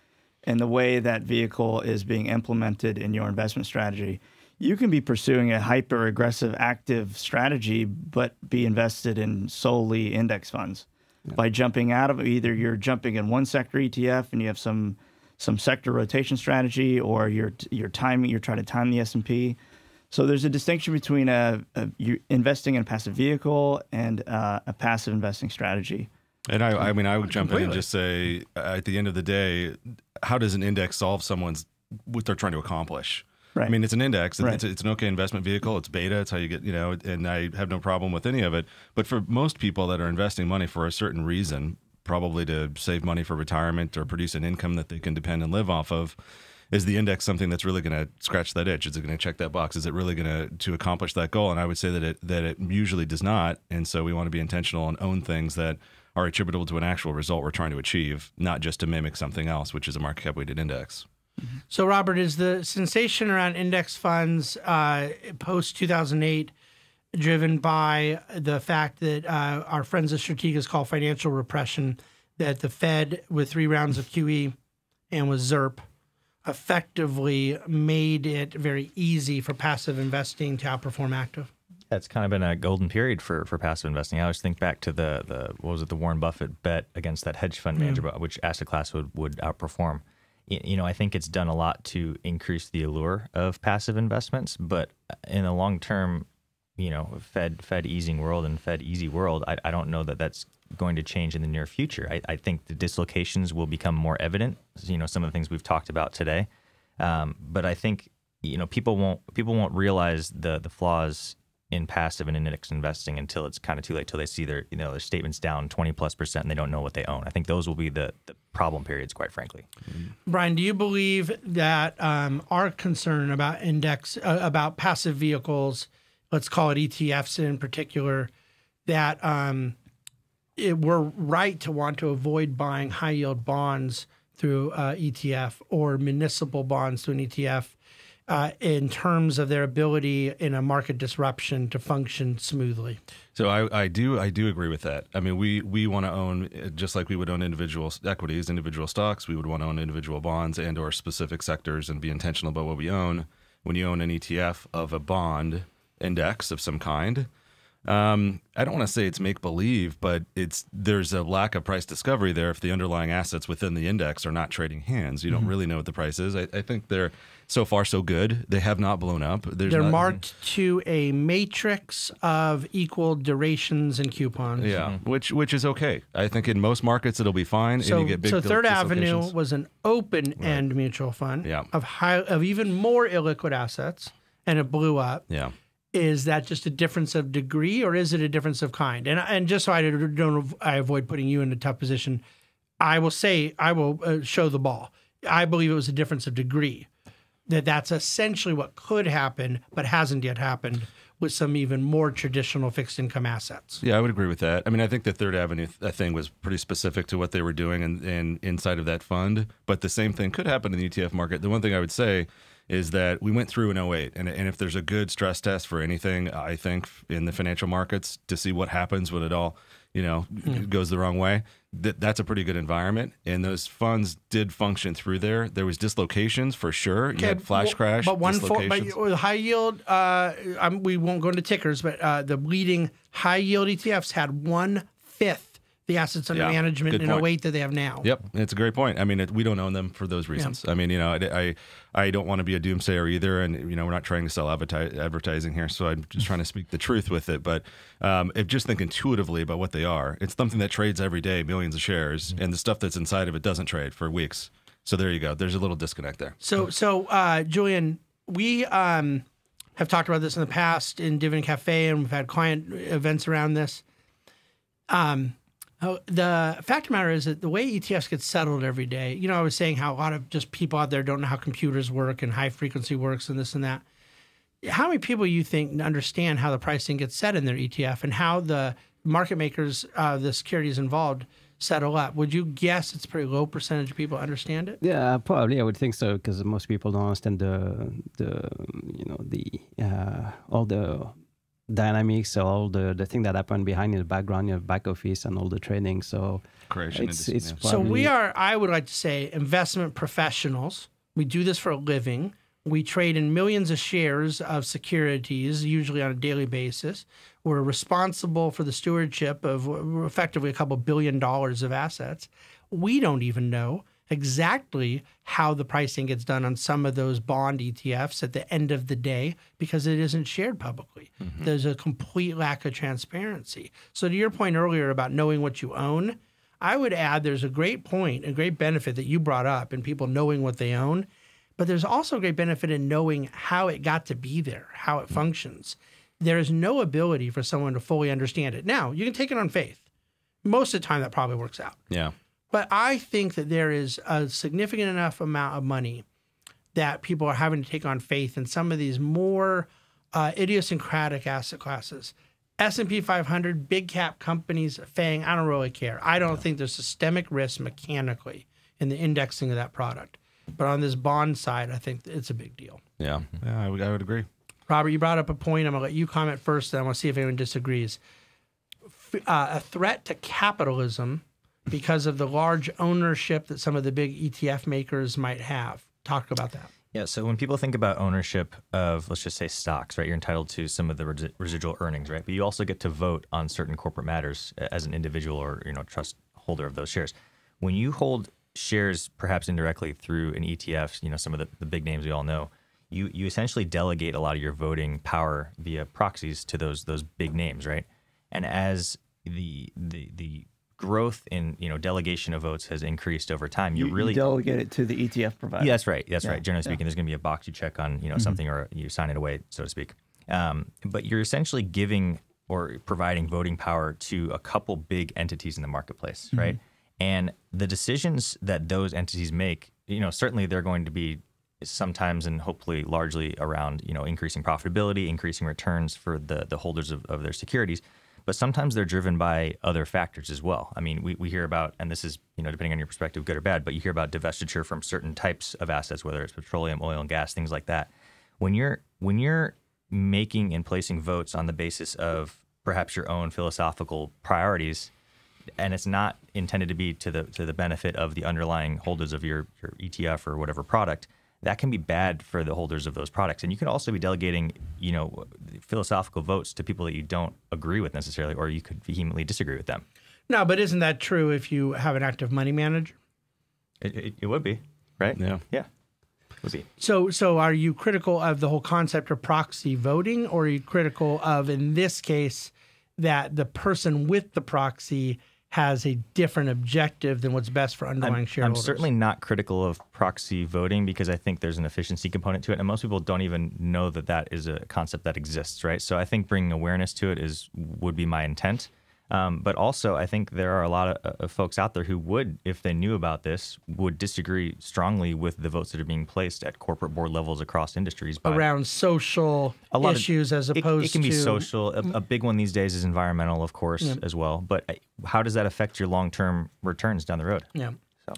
and the way that vehicle is being implemented in your investment strategy. You can be pursuing a hyper aggressive active strategy, but be invested in solely index funds by jumping out of either you're jumping in one sector ETF and you have some some sector rotation strategy, or you're you're timing you're trying to time the S and P. So there's a distinction between a, a you investing in a passive vehicle and uh, a passive investing strategy. And I, I mean, I would jump in and just say, uh, at the end of the day, how does an index solve someone's what they're trying to accomplish? Right. I mean, it's an index. It's, Right. it's, it's an okay investment vehicle. It's beta. It's how you get, you know, and I have no problem with any of it. But for most people that are investing money for a certain reason, probably to save money for retirement or produce an income that they can depend and live off of, is the index something that's really going to scratch that itch? Is it going to check that box? Is it really going to to accomplish that goal? And I would say that it that it usually does not. And so we want to be intentional and own things that are attributable to an actual result we're trying to achieve, not just to mimic something else, which is a market cap weighted index. So, Robert, is the sensation around index funds uh, post 2008 driven by the fact that uh, our friends at Strategas call financial repression, that the Fed, with three rounds of QE and with ZIRP, effectively made it very easy for passive investing to outperform active? That's kind of been a golden period for, for passive investing. I always think back to the the what was it the Warren Buffett bet against that hedge fund manager, but which asset class would would outperform. You know, I think it's done a lot to increase the allure of passive investments, but in the long term, you know, Fed Fed easing world and Fed easy world, I, I don't know that that's going to change in the near future. I, I think the dislocations will become more evident. You know, some of the things we've talked about today, um, but I think you know people won't people won't realize the the flaws in passive and index investing until it's kind of too late till they see their you know their statements down 20 plus percent and they don't know what they own. I think those will be the, the problem periods quite frankly. Brian, do you believe that um, our concern about index uh, about passive vehicles, let's call it ETFs in particular, that um, it, we're right to want to avoid buying high yield bonds through uh, ETF or municipal bonds through an ETF uh, in terms of their ability in a market disruption to function smoothly? So I, I do I do agree with that. I mean, we we want to own just like we would own individual equities, individual stocks. We would want to own individual bonds and or specific sectors and be intentional about what we own. When you own an ETF of a bond index of some kind, um, I don't want to say it's make believe, but it's there's a lack of price discovery there if the underlying assets within the index are not trading hands. You don't really know what the price is. I, I think they're so far so good. They have not blown up. There's They're not- marked to a matrix of equal durations and coupons. Yeah, which which is okay. I think in most markets it'll be fine. So, and you get big so Third Avenue was an open-end mutual fund Yeah. of high of even more illiquid assets, and it blew up. Yeah, Is that just a difference of degree, or is it a difference of kind? And and just so I don't I avoid putting you in a tough position, I will say I will uh, show the ball. I believe it was a difference of degree. That that's essentially what could happen, but hasn't yet happened with some even more traditional fixed income assets. yeah, I would agree with that. I mean, I think the Third Avenue th- thing was pretty specific to what they were doing and, and inside of that fund. But the same thing could happen in the ETF market. The one thing I would say is that we went through in 08, and, and if there's a good stress test for anything, I think in the financial markets to see what happens when it all, you know, goes the wrong way. That that's a pretty good environment, and those funds did function through there. There was dislocations for sure. You had flash well, crash, But one for, but high yield, uh, I'm, we won't go into tickers, but uh, the leading high yield ETFs had one fifth the assets under Yeah, management in point. 08 that they have now. Yep, it's a great point. I mean, it, we don't own them for those reasons. I mean, you know, I, I, I don't want to be a doomsayer either, and you know, we're not trying to sell adverti- advertising here, so I'm just trying to speak the truth with it. But um, if just think intuitively about what they are, it's something that trades every day, millions of shares, and the stuff that's inside of it doesn't trade for weeks. So there you go. There's a little disconnect there. So, so uh, Julien, we um, have talked about this in the past in Dividend Cafe, and we've had client events around this. Um, oh, the fact of the matter is that the way ETFs get settled every day, you know, I was saying how a lot of just people out there don't know how computers work and high frequency works and this and that. How many people you think understand how the pricing gets set in their ETF and how the market makers, uh, the securities involved, settle up. Would you guess it's pretty low percentage of people understand it? Yeah, probably I would think so because most people don't understand the the you know the uh, all the dynamics, so all the the thing that happened behind in the background, your back office, and all the training. So Creation it's industry, it's yeah. So we are, I would like to say, investment professionals. We do this for a living. We trade in millions of shares of securities, usually on a daily basis. We're responsible for the stewardship of effectively a couple billion dollars of assets. We don't even know exactly how the pricing gets done on some of those bond ETFs at the end of the day because it isn't shared publicly. Mm-hmm. There's a complete lack of transparency. So, to your point earlier about knowing what you own, I would add there's a great point, a great benefit that you brought up in people knowing what they own, but there's also a great benefit in knowing how it got to be there, how it mm-hmm. functions. There is no ability for someone to fully understand it. Now, you can take it on faith. Most of the time, that probably works out. Yeah. But I think that there is a significant enough amount of money that people are having to take on faith in some of these more uh, idiosyncratic asset classes. S&P 500, big cap companies, FANG, I don't really care. I don't think there's systemic risk mechanically in the indexing of that product. But on this bond side, I think it's a big deal. Yeah. Yeah, I would, I would agree. Robert, you brought up a point. I'm going to let you comment first, then I want to see if anyone disagrees. F- uh, a threat to capitalism because of the large ownership that some of the big ETF makers might have. Talk about that. Yeah. So when people think about ownership of, let's just say stocks, right, you're entitled to some of the resi- residual earnings, right? But you also get to vote on certain corporate matters uh, as an individual or you know trust holder of those shares. When you hold shares, perhaps indirectly through an ETF, you know some of the, the big names we all know, you you essentially delegate a lot of your voting power via proxies to those those big names, right? And as the the the growth in you know delegation of votes has increased over time, you, You really delegate it to the ETF provider. yeah, that's right. That's Yeah, right. Generally yeah. speaking, there's going to be a box you check on, you know, something or you sign it away, so to speak. Um, but you're essentially giving or providing voting power to a couple big entities in the marketplace, right? And the decisions that those entities make, you know, certainly they're going to be sometimes and hopefully largely around, you know, increasing profitability, increasing returns for the the holders of, of their securities. But sometimes they're driven by other factors as well. I mean, we, we hear about, and this is, you know, depending on your perspective, good or bad, but you hear about divestiture from certain types of assets, whether it's petroleum, oil and gas, things like that. When you're when you're making and placing votes on the basis of perhaps your own philosophical priorities, and it's not intended to be to the to the benefit of the underlying holders of your, your ETF or whatever product, that can be bad for the holders of those products. And you can also be delegating, you know, philosophical votes to people that you don't agree with necessarily, or you could vehemently disagree with them. No, but isn't that true if you have an active money manager? It, it, it would be, right? Yeah. Yeah. Would be. So, so are you critical of the whole concept of proxy voting, or are you critical of, in this case, that the person with the proxy has a different objective than what's best for underlying I'm, I'm certainly not critical of proxy voting because I think there's an efficiency component to it, and most people don't even know that that is a concept that exists, right? So I think bringing awareness to it is would be my intent. Um, but also, I think there are a lot of, of folks out there who would, if they knew about this, would disagree strongly with the votes that are being placed at corporate board levels across industries. By, around social a lot of- issues as it- opposed it, can be social. A, a big one these days is environmental, of course, as well. But uh, how does that affect your long-term returns down the road? Yeah. So.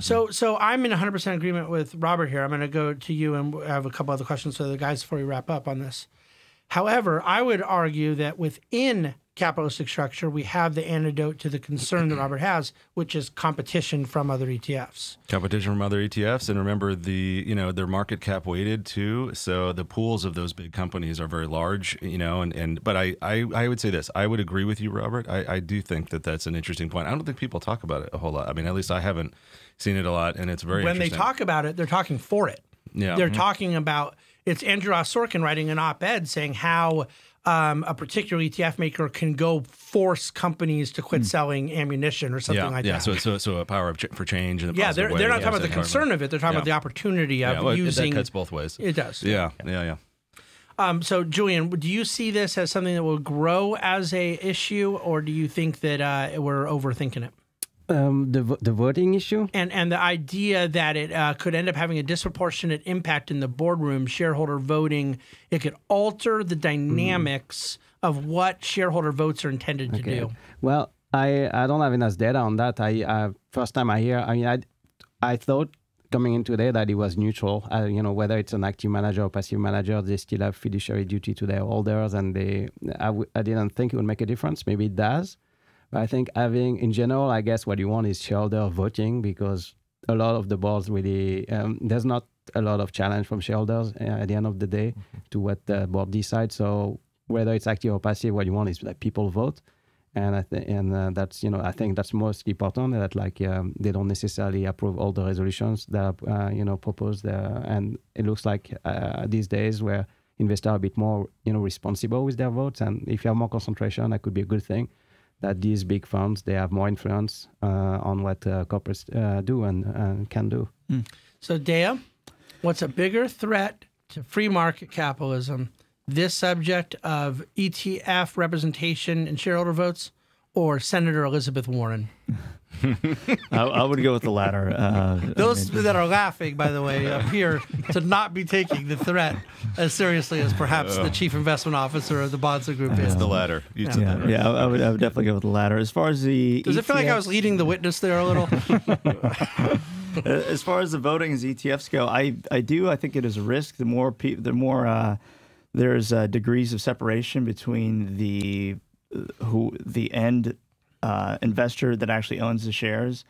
So, so I'm in 100% agreement with Robert here. I'm going to go to you and I have a couple other questions for the guys before we wrap up on this. However, I would argue that within capitalistic structure, we have the antidote to the concern that Robert has, which is competition from other ETFs. competition from other ETFs and remember the you know they're market cap weighted too so the pools of those big companies are very large you know and and but I I, I would say this I would agree with you Robert I, I do think that that's an interesting point I don't think people talk about it a whole lot I mean at least I haven't seen it a lot and it's very When they talk about it, they're talking for it. Yeah. They're Mhm. talking about it's Andrew Ross Sorkin writing an op-ed saying how um, a particular ETF maker can go force companies to quit selling ammunition or something yeah like yeah that. so so so a power of ch- for change and yeah, they're, they're not talking about the concern of it. They're talking Yeah. about the opportunity of yeah, well, it- using. that cuts both ways It does. yeah yeah yeah Um, so, Julien, do you see this as something that will grow as a issue, or do you think that uh, we're overthinking it? Um, the the voting issue. And and the idea that it uh, could end up having a disproportionate impact in the boardroom, shareholder voting, it could alter the dynamics of what shareholder votes are intended to do. Well, I I don't have enough data on that. I uh, first time I hear. I mean, I I thought coming in today that it was neutral. Uh, you know, whether it's an active manager or passive manager, they still have fiduciary duty to their holders, and they. I w- I didn't think it would make a difference. Maybe it does, but I think having in general, I guess what you want is shareholder voting because a lot of the boards really um, there's not a lot of challenge from shareholders uh, at the end of the day to what the board decides. So whether it's active or passive, what you want is that people vote and I think and uh, that's you know I think that's most important that like um, they don't necessarily approve all the resolutions that are uh, you know proposed there, and it looks like uh, these days where investors are a bit more you know responsible with their votes, and if you have more concentration, that could be a good thing. That these big funds they have more influence uh, on what uh, corporates uh, do and, can do. So, Deiya, what's a bigger threat to free market capitalism? This subject of ETF representation and shareholder votes, or Senator Elizabeth Warren? [LAUGHS] I, I would go with the latter. Uh, [LAUGHS] I Those mean, that are laughing, by the way, appear to not be taking the threat as seriously as perhaps the chief investment officer of the Bahnsen Group is. the latter. You said that yeah, right. yeah, I I would, I would definitely go with the latter. As far as the Does it feel like I was leading the witness there a little? [LAUGHS] As far as the voting as ETFs go, I I do I think it is a risk. The more pe- the more uh, there's uh, degrees of separation between the who the end uh, investor that actually owns the shares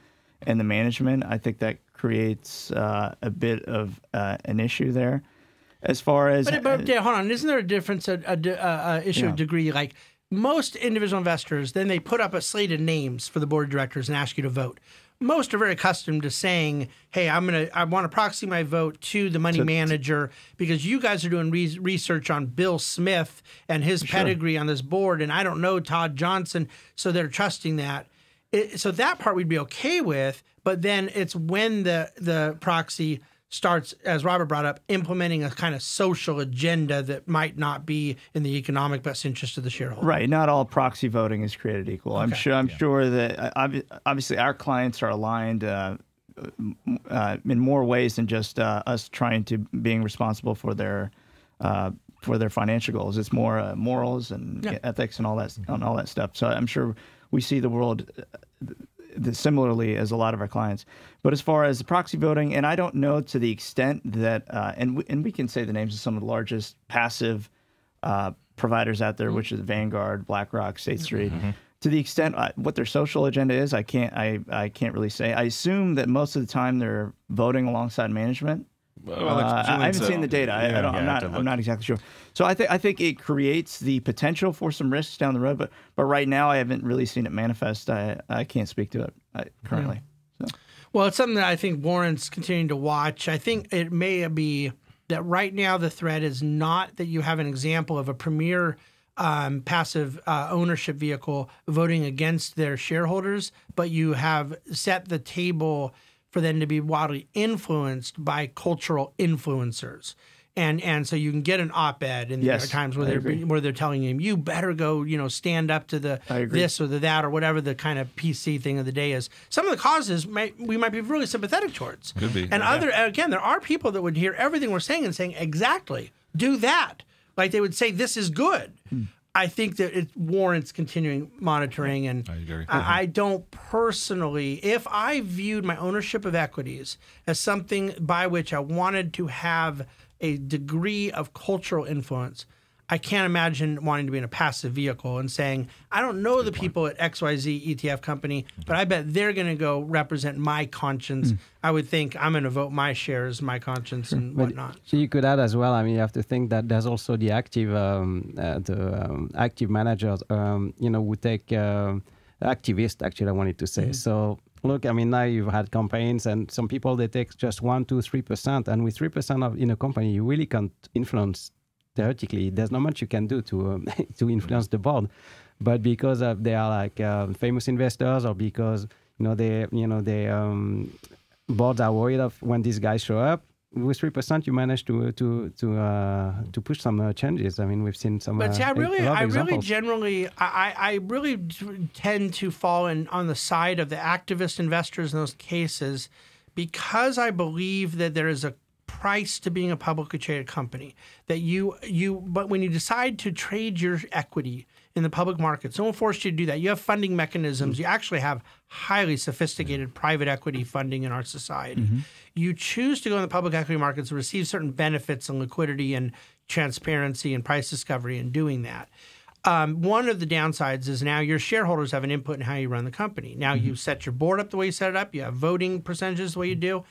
and the management. I think that creates uh, a bit of uh, an issue there. As far as But, but yeah, hold on. Isn't there a difference, a, a, a, a issue Yeah. of degree? Like most individual investors, then they put up a slate of names for the board of directors and ask you to vote. Most are very accustomed to saying, "Hey, I'm gonna, I want to proxy my vote to the money manager because you guys are doing re- research on Bill Smith and his pedigree on this board, and I don't know Todd Johnson, so they're trusting that." It, so that part we'd be okay with, but then it's when the the proxy starts, as Robert brought up, implementing a kind of social agenda that might not be in the economic best interest of the shareholder. Right. Not all proxy voting is created equal. I'm sure. I'm sure that uh, obviously our clients are aligned uh, uh, in more ways than just uh, us trying to being responsible for their uh, for their financial goals. It's more uh, morals and Yeah. ethics and all that and all that stuff. So I'm sure we see the world uh, the, similarly as a lot of our clients. But as far as the proxy voting, and I don't know to the extent that, uh, and we, and we can say the names of some of the largest passive uh, providers out there, which is Vanguard, BlackRock, State Street. To the extent uh, what their social agenda is, I can't I, I can't really say. I assume that most of the time they're voting alongside management. Well, Uh, I- I haven't said- seen the data. I, I don't, yeah, I'm I not. I'm not exactly sure. So I think I think it creates the potential for some risks down the road. But but right now I haven't really seen it manifest. I I can't speak to it uh, currently. So. Well, it's something that I think Warren's continuing to watch. I think it may be that right now the threat is not that you have an example of a premier um, passive uh, ownership vehicle voting against their shareholders, but you have set the table for them to be wildly influenced by cultural influencers. And, and so you can get an op-ed in the New York Times where I they're agree. where they're telling him you better go you know stand up to the this or the that or whatever the kind of PC thing of the day is. Some of the causes might, we might be really sympathetic towards. Could be, And yeah. other again, there are people that would hear everything we're saying and saying exactly do that. Like they would say this is good. Hmm. I think that it warrants continuing monitoring, and I agree. I, I don't personally. If I viewed my ownership of equities as something by which I wanted to have a degree of cultural influence, I can't imagine wanting to be in a passive vehicle and saying, I don't know the people at XYZ ETF company, but I bet they're going to go represent my conscience. I would think I'm going to vote my shares, my conscience, and But whatnot. so you could add as well. I mean, you have to think that there's also the active, um, uh, the um, active managers. Um, you know, who take um activists. Actually, I wanted to say. So look, I mean, now you've had campaigns, and some people they take just one, two, three percent, and with three percent of in a company, you really can't influence. Theoretically, there's not much you can do to um, [LAUGHS] to influence the board, but because of they are like um, famous investors, or because you know they you know they um, boards are worried of when these guys show up. With three percent, you manage to to to uh, to push some uh, changes. I mean, we've seen some. But uh, see, I a really, I really generally, I, I I really tend to fall in on the side of the activist investors in those cases because I believe that there is a price to being a publicly traded company. That you you but when you decide to trade your equity in the public markets, no one forced you to do that. You have funding mechanisms. Mm-hmm. You actually have highly sophisticated private equity funding in our society. Mm-hmm. You choose to go in the public equity markets and receive certain benefits and liquidity and transparency and price discovery in doing that. Um, one of the downsides is now your shareholders have an input in how you run the company. Now mm-hmm. you set your board up the way you set it up. You have voting percentages the way you do.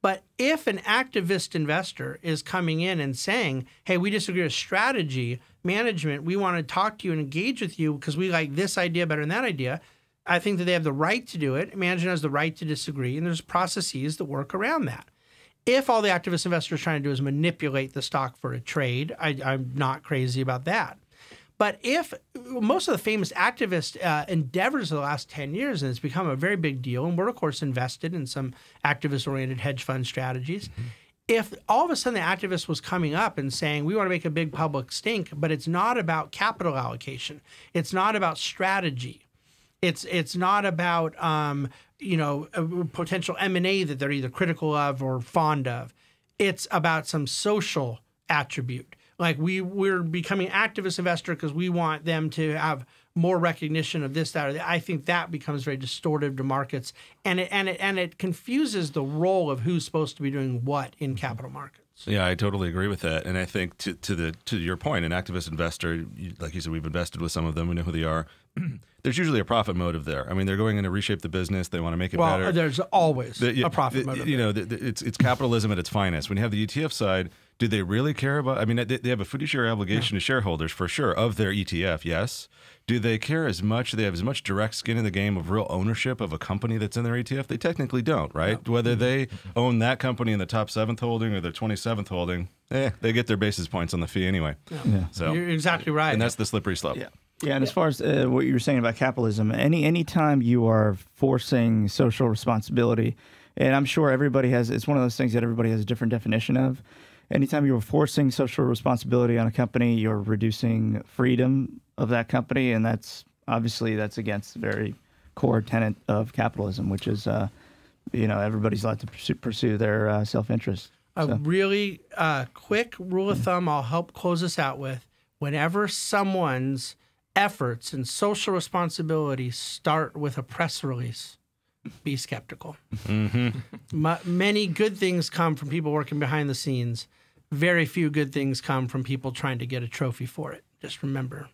But if an activist investor is coming in and saying, "Hey, we disagree with strategy, management, we want to talk to you and engage with you because we like this idea better than that idea," I think that they have the right to do it. Management has the right to disagree, and there's processes that work around that. If all the activist investors are trying to do is manipulate the stock for a trade, I, I'm not crazy about that. But if most of the famous activist uh, endeavors of the last 10 years, and it's become a very big deal, and we're, of course, invested in some activist oriented hedge fund strategies. If all of a sudden the activist was coming up and saying, we want to make a big public stink, but it's not about capital allocation, it's not about strategy, it's it's not about um, you know a potential M and A that they're either critical of or fond of. It's about some social attribute. Like we we're becoming activist investor because we want them to have more recognition of this that or that. I think that becomes very distortive to markets, and it and it and it confuses the role of who's supposed to be doing what in capital markets. Yeah, I totally agree with that, and I think to to the to your point, an activist investor, like you said, we've invested with some of them. We know who they are. [CLEARS THROAT] There's usually a profit motive there. I mean, they're going in to reshape the business. They want to make it Well, better. there's always The- yeah, a profit the- motive. You know, the- it's it's capitalism at its finest. When you have the ETF side, do they really care about? I mean, they, they have a fiduciary obligation to shareholders for sure of their ETF. Yes. Do they care as much? They have as much direct skin in the game of real ownership of a company that's in their ETF. They technically don't, right? Whether they own that company in the top seventh holding or their twenty seventh holding, eh, they get their basis points on the fee anyway. Yeah, So, You're exactly right. and that's the slippery slope. Yeah. Yeah, and as far as uh, what you were saying about capitalism, any any time you are forcing social responsibility, and I'm sure everybody has, it's one of those things that everybody has a different definition of. Anytime you're forcing social responsibility on a company, you're reducing freedom of that company, and that's obviously that's against the very core tenet of capitalism, which is, uh, you know, everybody's allowed to pursue, pursue their uh, self interest. a really uh, quick rule of thumb I'll help close this out with. Whenever someone's efforts and social responsibility start with a press release, be skeptical. [LAUGHS] Ma many good things come from people working behind the scenes. Very few good things come from people trying to get a trophy for it. Just remember,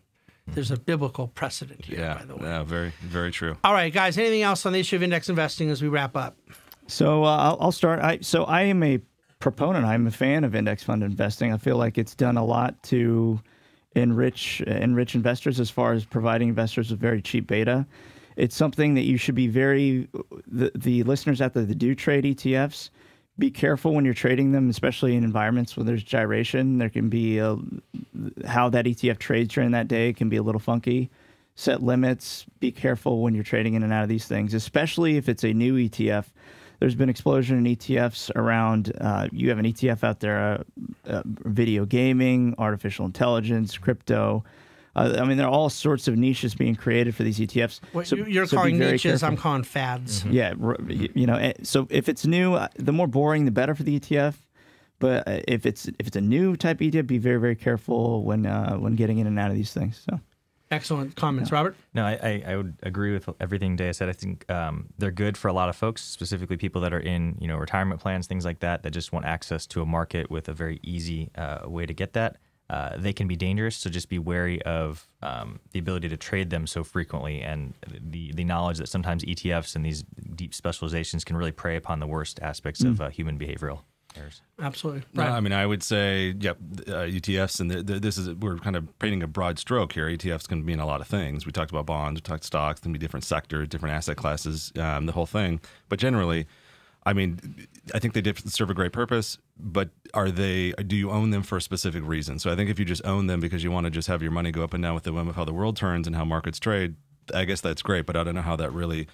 there's a biblical precedent here, Yeah, by the way. yeah, very, very true. All right, guys, anything else on the issue of index investing as we wrap up? So uh, I'll, I'll start. I so I am a proponent. I'm a fan of index fund investing. I feel like it's done a lot to enrich enrich investors as far as providing investors with very cheap beta. It's something that you should be very the the listeners out there that do trade ETFs. Be careful when you're trading them, especially in environments where there's gyration. There can be a, how that ETF trades during that day can be a little funky set limits. Be careful when you're trading in and out of these things, especially if it's a new ETF. There's been explosion in ETFs around. Uh, you have an ETF out there, uh, uh, video gaming, artificial intelligence, crypto. Uh, I mean, there are all sorts of niches being created for these ETFs. What So- you- you're so calling very niches, I'm calling fads. Yeah, you know, eh, so if it's new, uh, the more boring, the better for the ETF. But uh, if it's if it's a new type ETF, be very very careful when uh, when getting in and out of these things. So. Excellent comments, Robert. No, I, I, I would agree with everything Deiya said. I think um, they're good for a lot of folks, specifically people that are in you know retirement plans, things like that, that just want access to a market with a very easy uh, way to get that. Uh, they can be dangerous, so just be wary of um, the ability to trade them so frequently, and the the knowledge that sometimes ETFs and these deep specializations can really prey upon the worst aspects of uh, human behavioral errors. Absolutely. No, Right. I mean, I would say, yep, uh, ETFs, and th th this is we're kind of painting a broad stroke here. ETFs can mean a lot of things. We talked about bonds, we talked stocks, can be different sectors, different asset classes, um, the whole thing. But generally, I mean, I think they did serve a great purpose. But are they? Do you own them for a specific reason? So I think if you just own them because you want to just have your money go up and down with the whim of how the world turns and how markets trade, I guess that's great. But I don't know how that really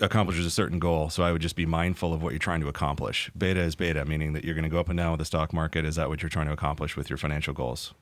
accomplishes a certain goal. So I would just be mindful of what you're trying to accomplish. Beta is beta, meaning that you're going to go up and down with the stock market. Is that what you're trying to accomplish with your financial goals?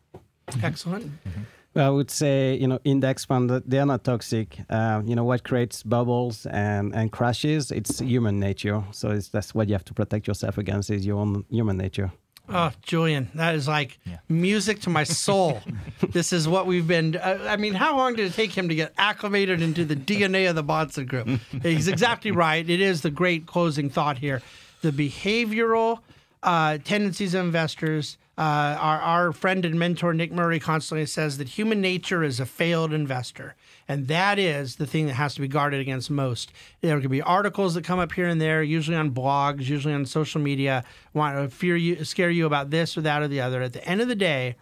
Excellent. Mm-hmm. I would say, you know, index fund they are not toxic. Uh, you know, what creates bubbles and, and crashes? It's human nature. So it's, that's what you have to protect yourself against is your own human nature. Oh, Julien, that is like music to my soul. [LAUGHS] this is what we've been. Uh, I mean, how long did it take him to get acclimated into the DNA of the Bahnsen Group? [LAUGHS] He's exactly right. It is the great closing thought here. The behavioral uh, tendencies of investors. Uh, our, our friend and mentor Nick Murray constantly says that human nature is a failed investor. And that is the thing that has to be guarded against most. There could be articles that come up here and there, usually on blogs, usually on social media, want to fear you, scare you about this or that or the other. At the end of the day,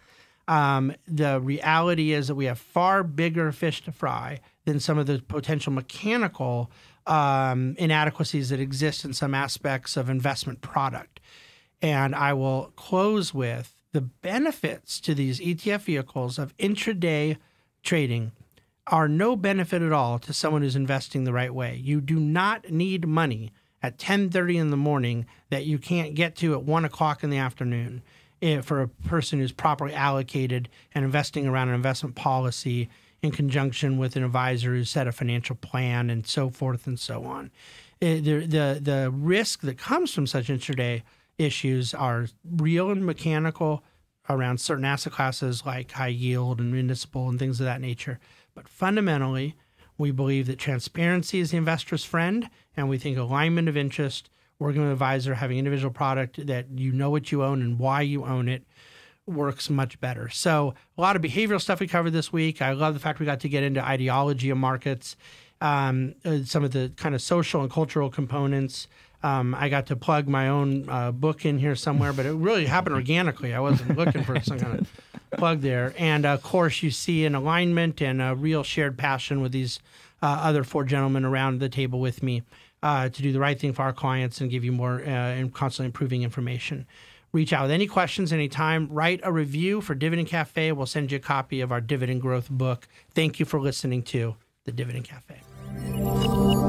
um, the reality is that we have far bigger fish to fry than some of the potential mechanical um, inadequacies that exist in some aspects of investment product. And I will close with the benefits to these ETF vehicles of intraday trading are no benefit at all to someone who's investing the right way. You do not need money at 10:30 in the morning that you can't get to at one o'clock in the afternoon eh, for a person who's properly allocated and investing around an investment policy in conjunction with an advisor who's set a financial plan and so forth and so on. Eh, the, the, the risk that comes from such intraday issues are real and mechanical around certain asset classes like high yield and municipal and things of that nature. But fundamentally, we believe that transparency is the investor's friend, and we think alignment of interest, working with an advisor, having individual product that you know what you own and why you own it works much better. So, a lot of behavioral stuff we covered this week. I love the fact we got to get into ideology of markets, um, uh, some of the kind of social and cultural components. Um, I got to plug my own uh, book in here somewhere, but it really happened organically. I wasn't looking for some kind of [LAUGHS] plug there. And of course, you see an alignment and a real shared passion with these uh, other four gentlemen around the table with me uh, to do the right thing for our clients and give you more uh, and constantly improving information. Reach out with any questions anytime. Write a review for Dividend Cafe. We'll send you a copy of our dividend growth book. Thank you for listening to the Dividend Cafe.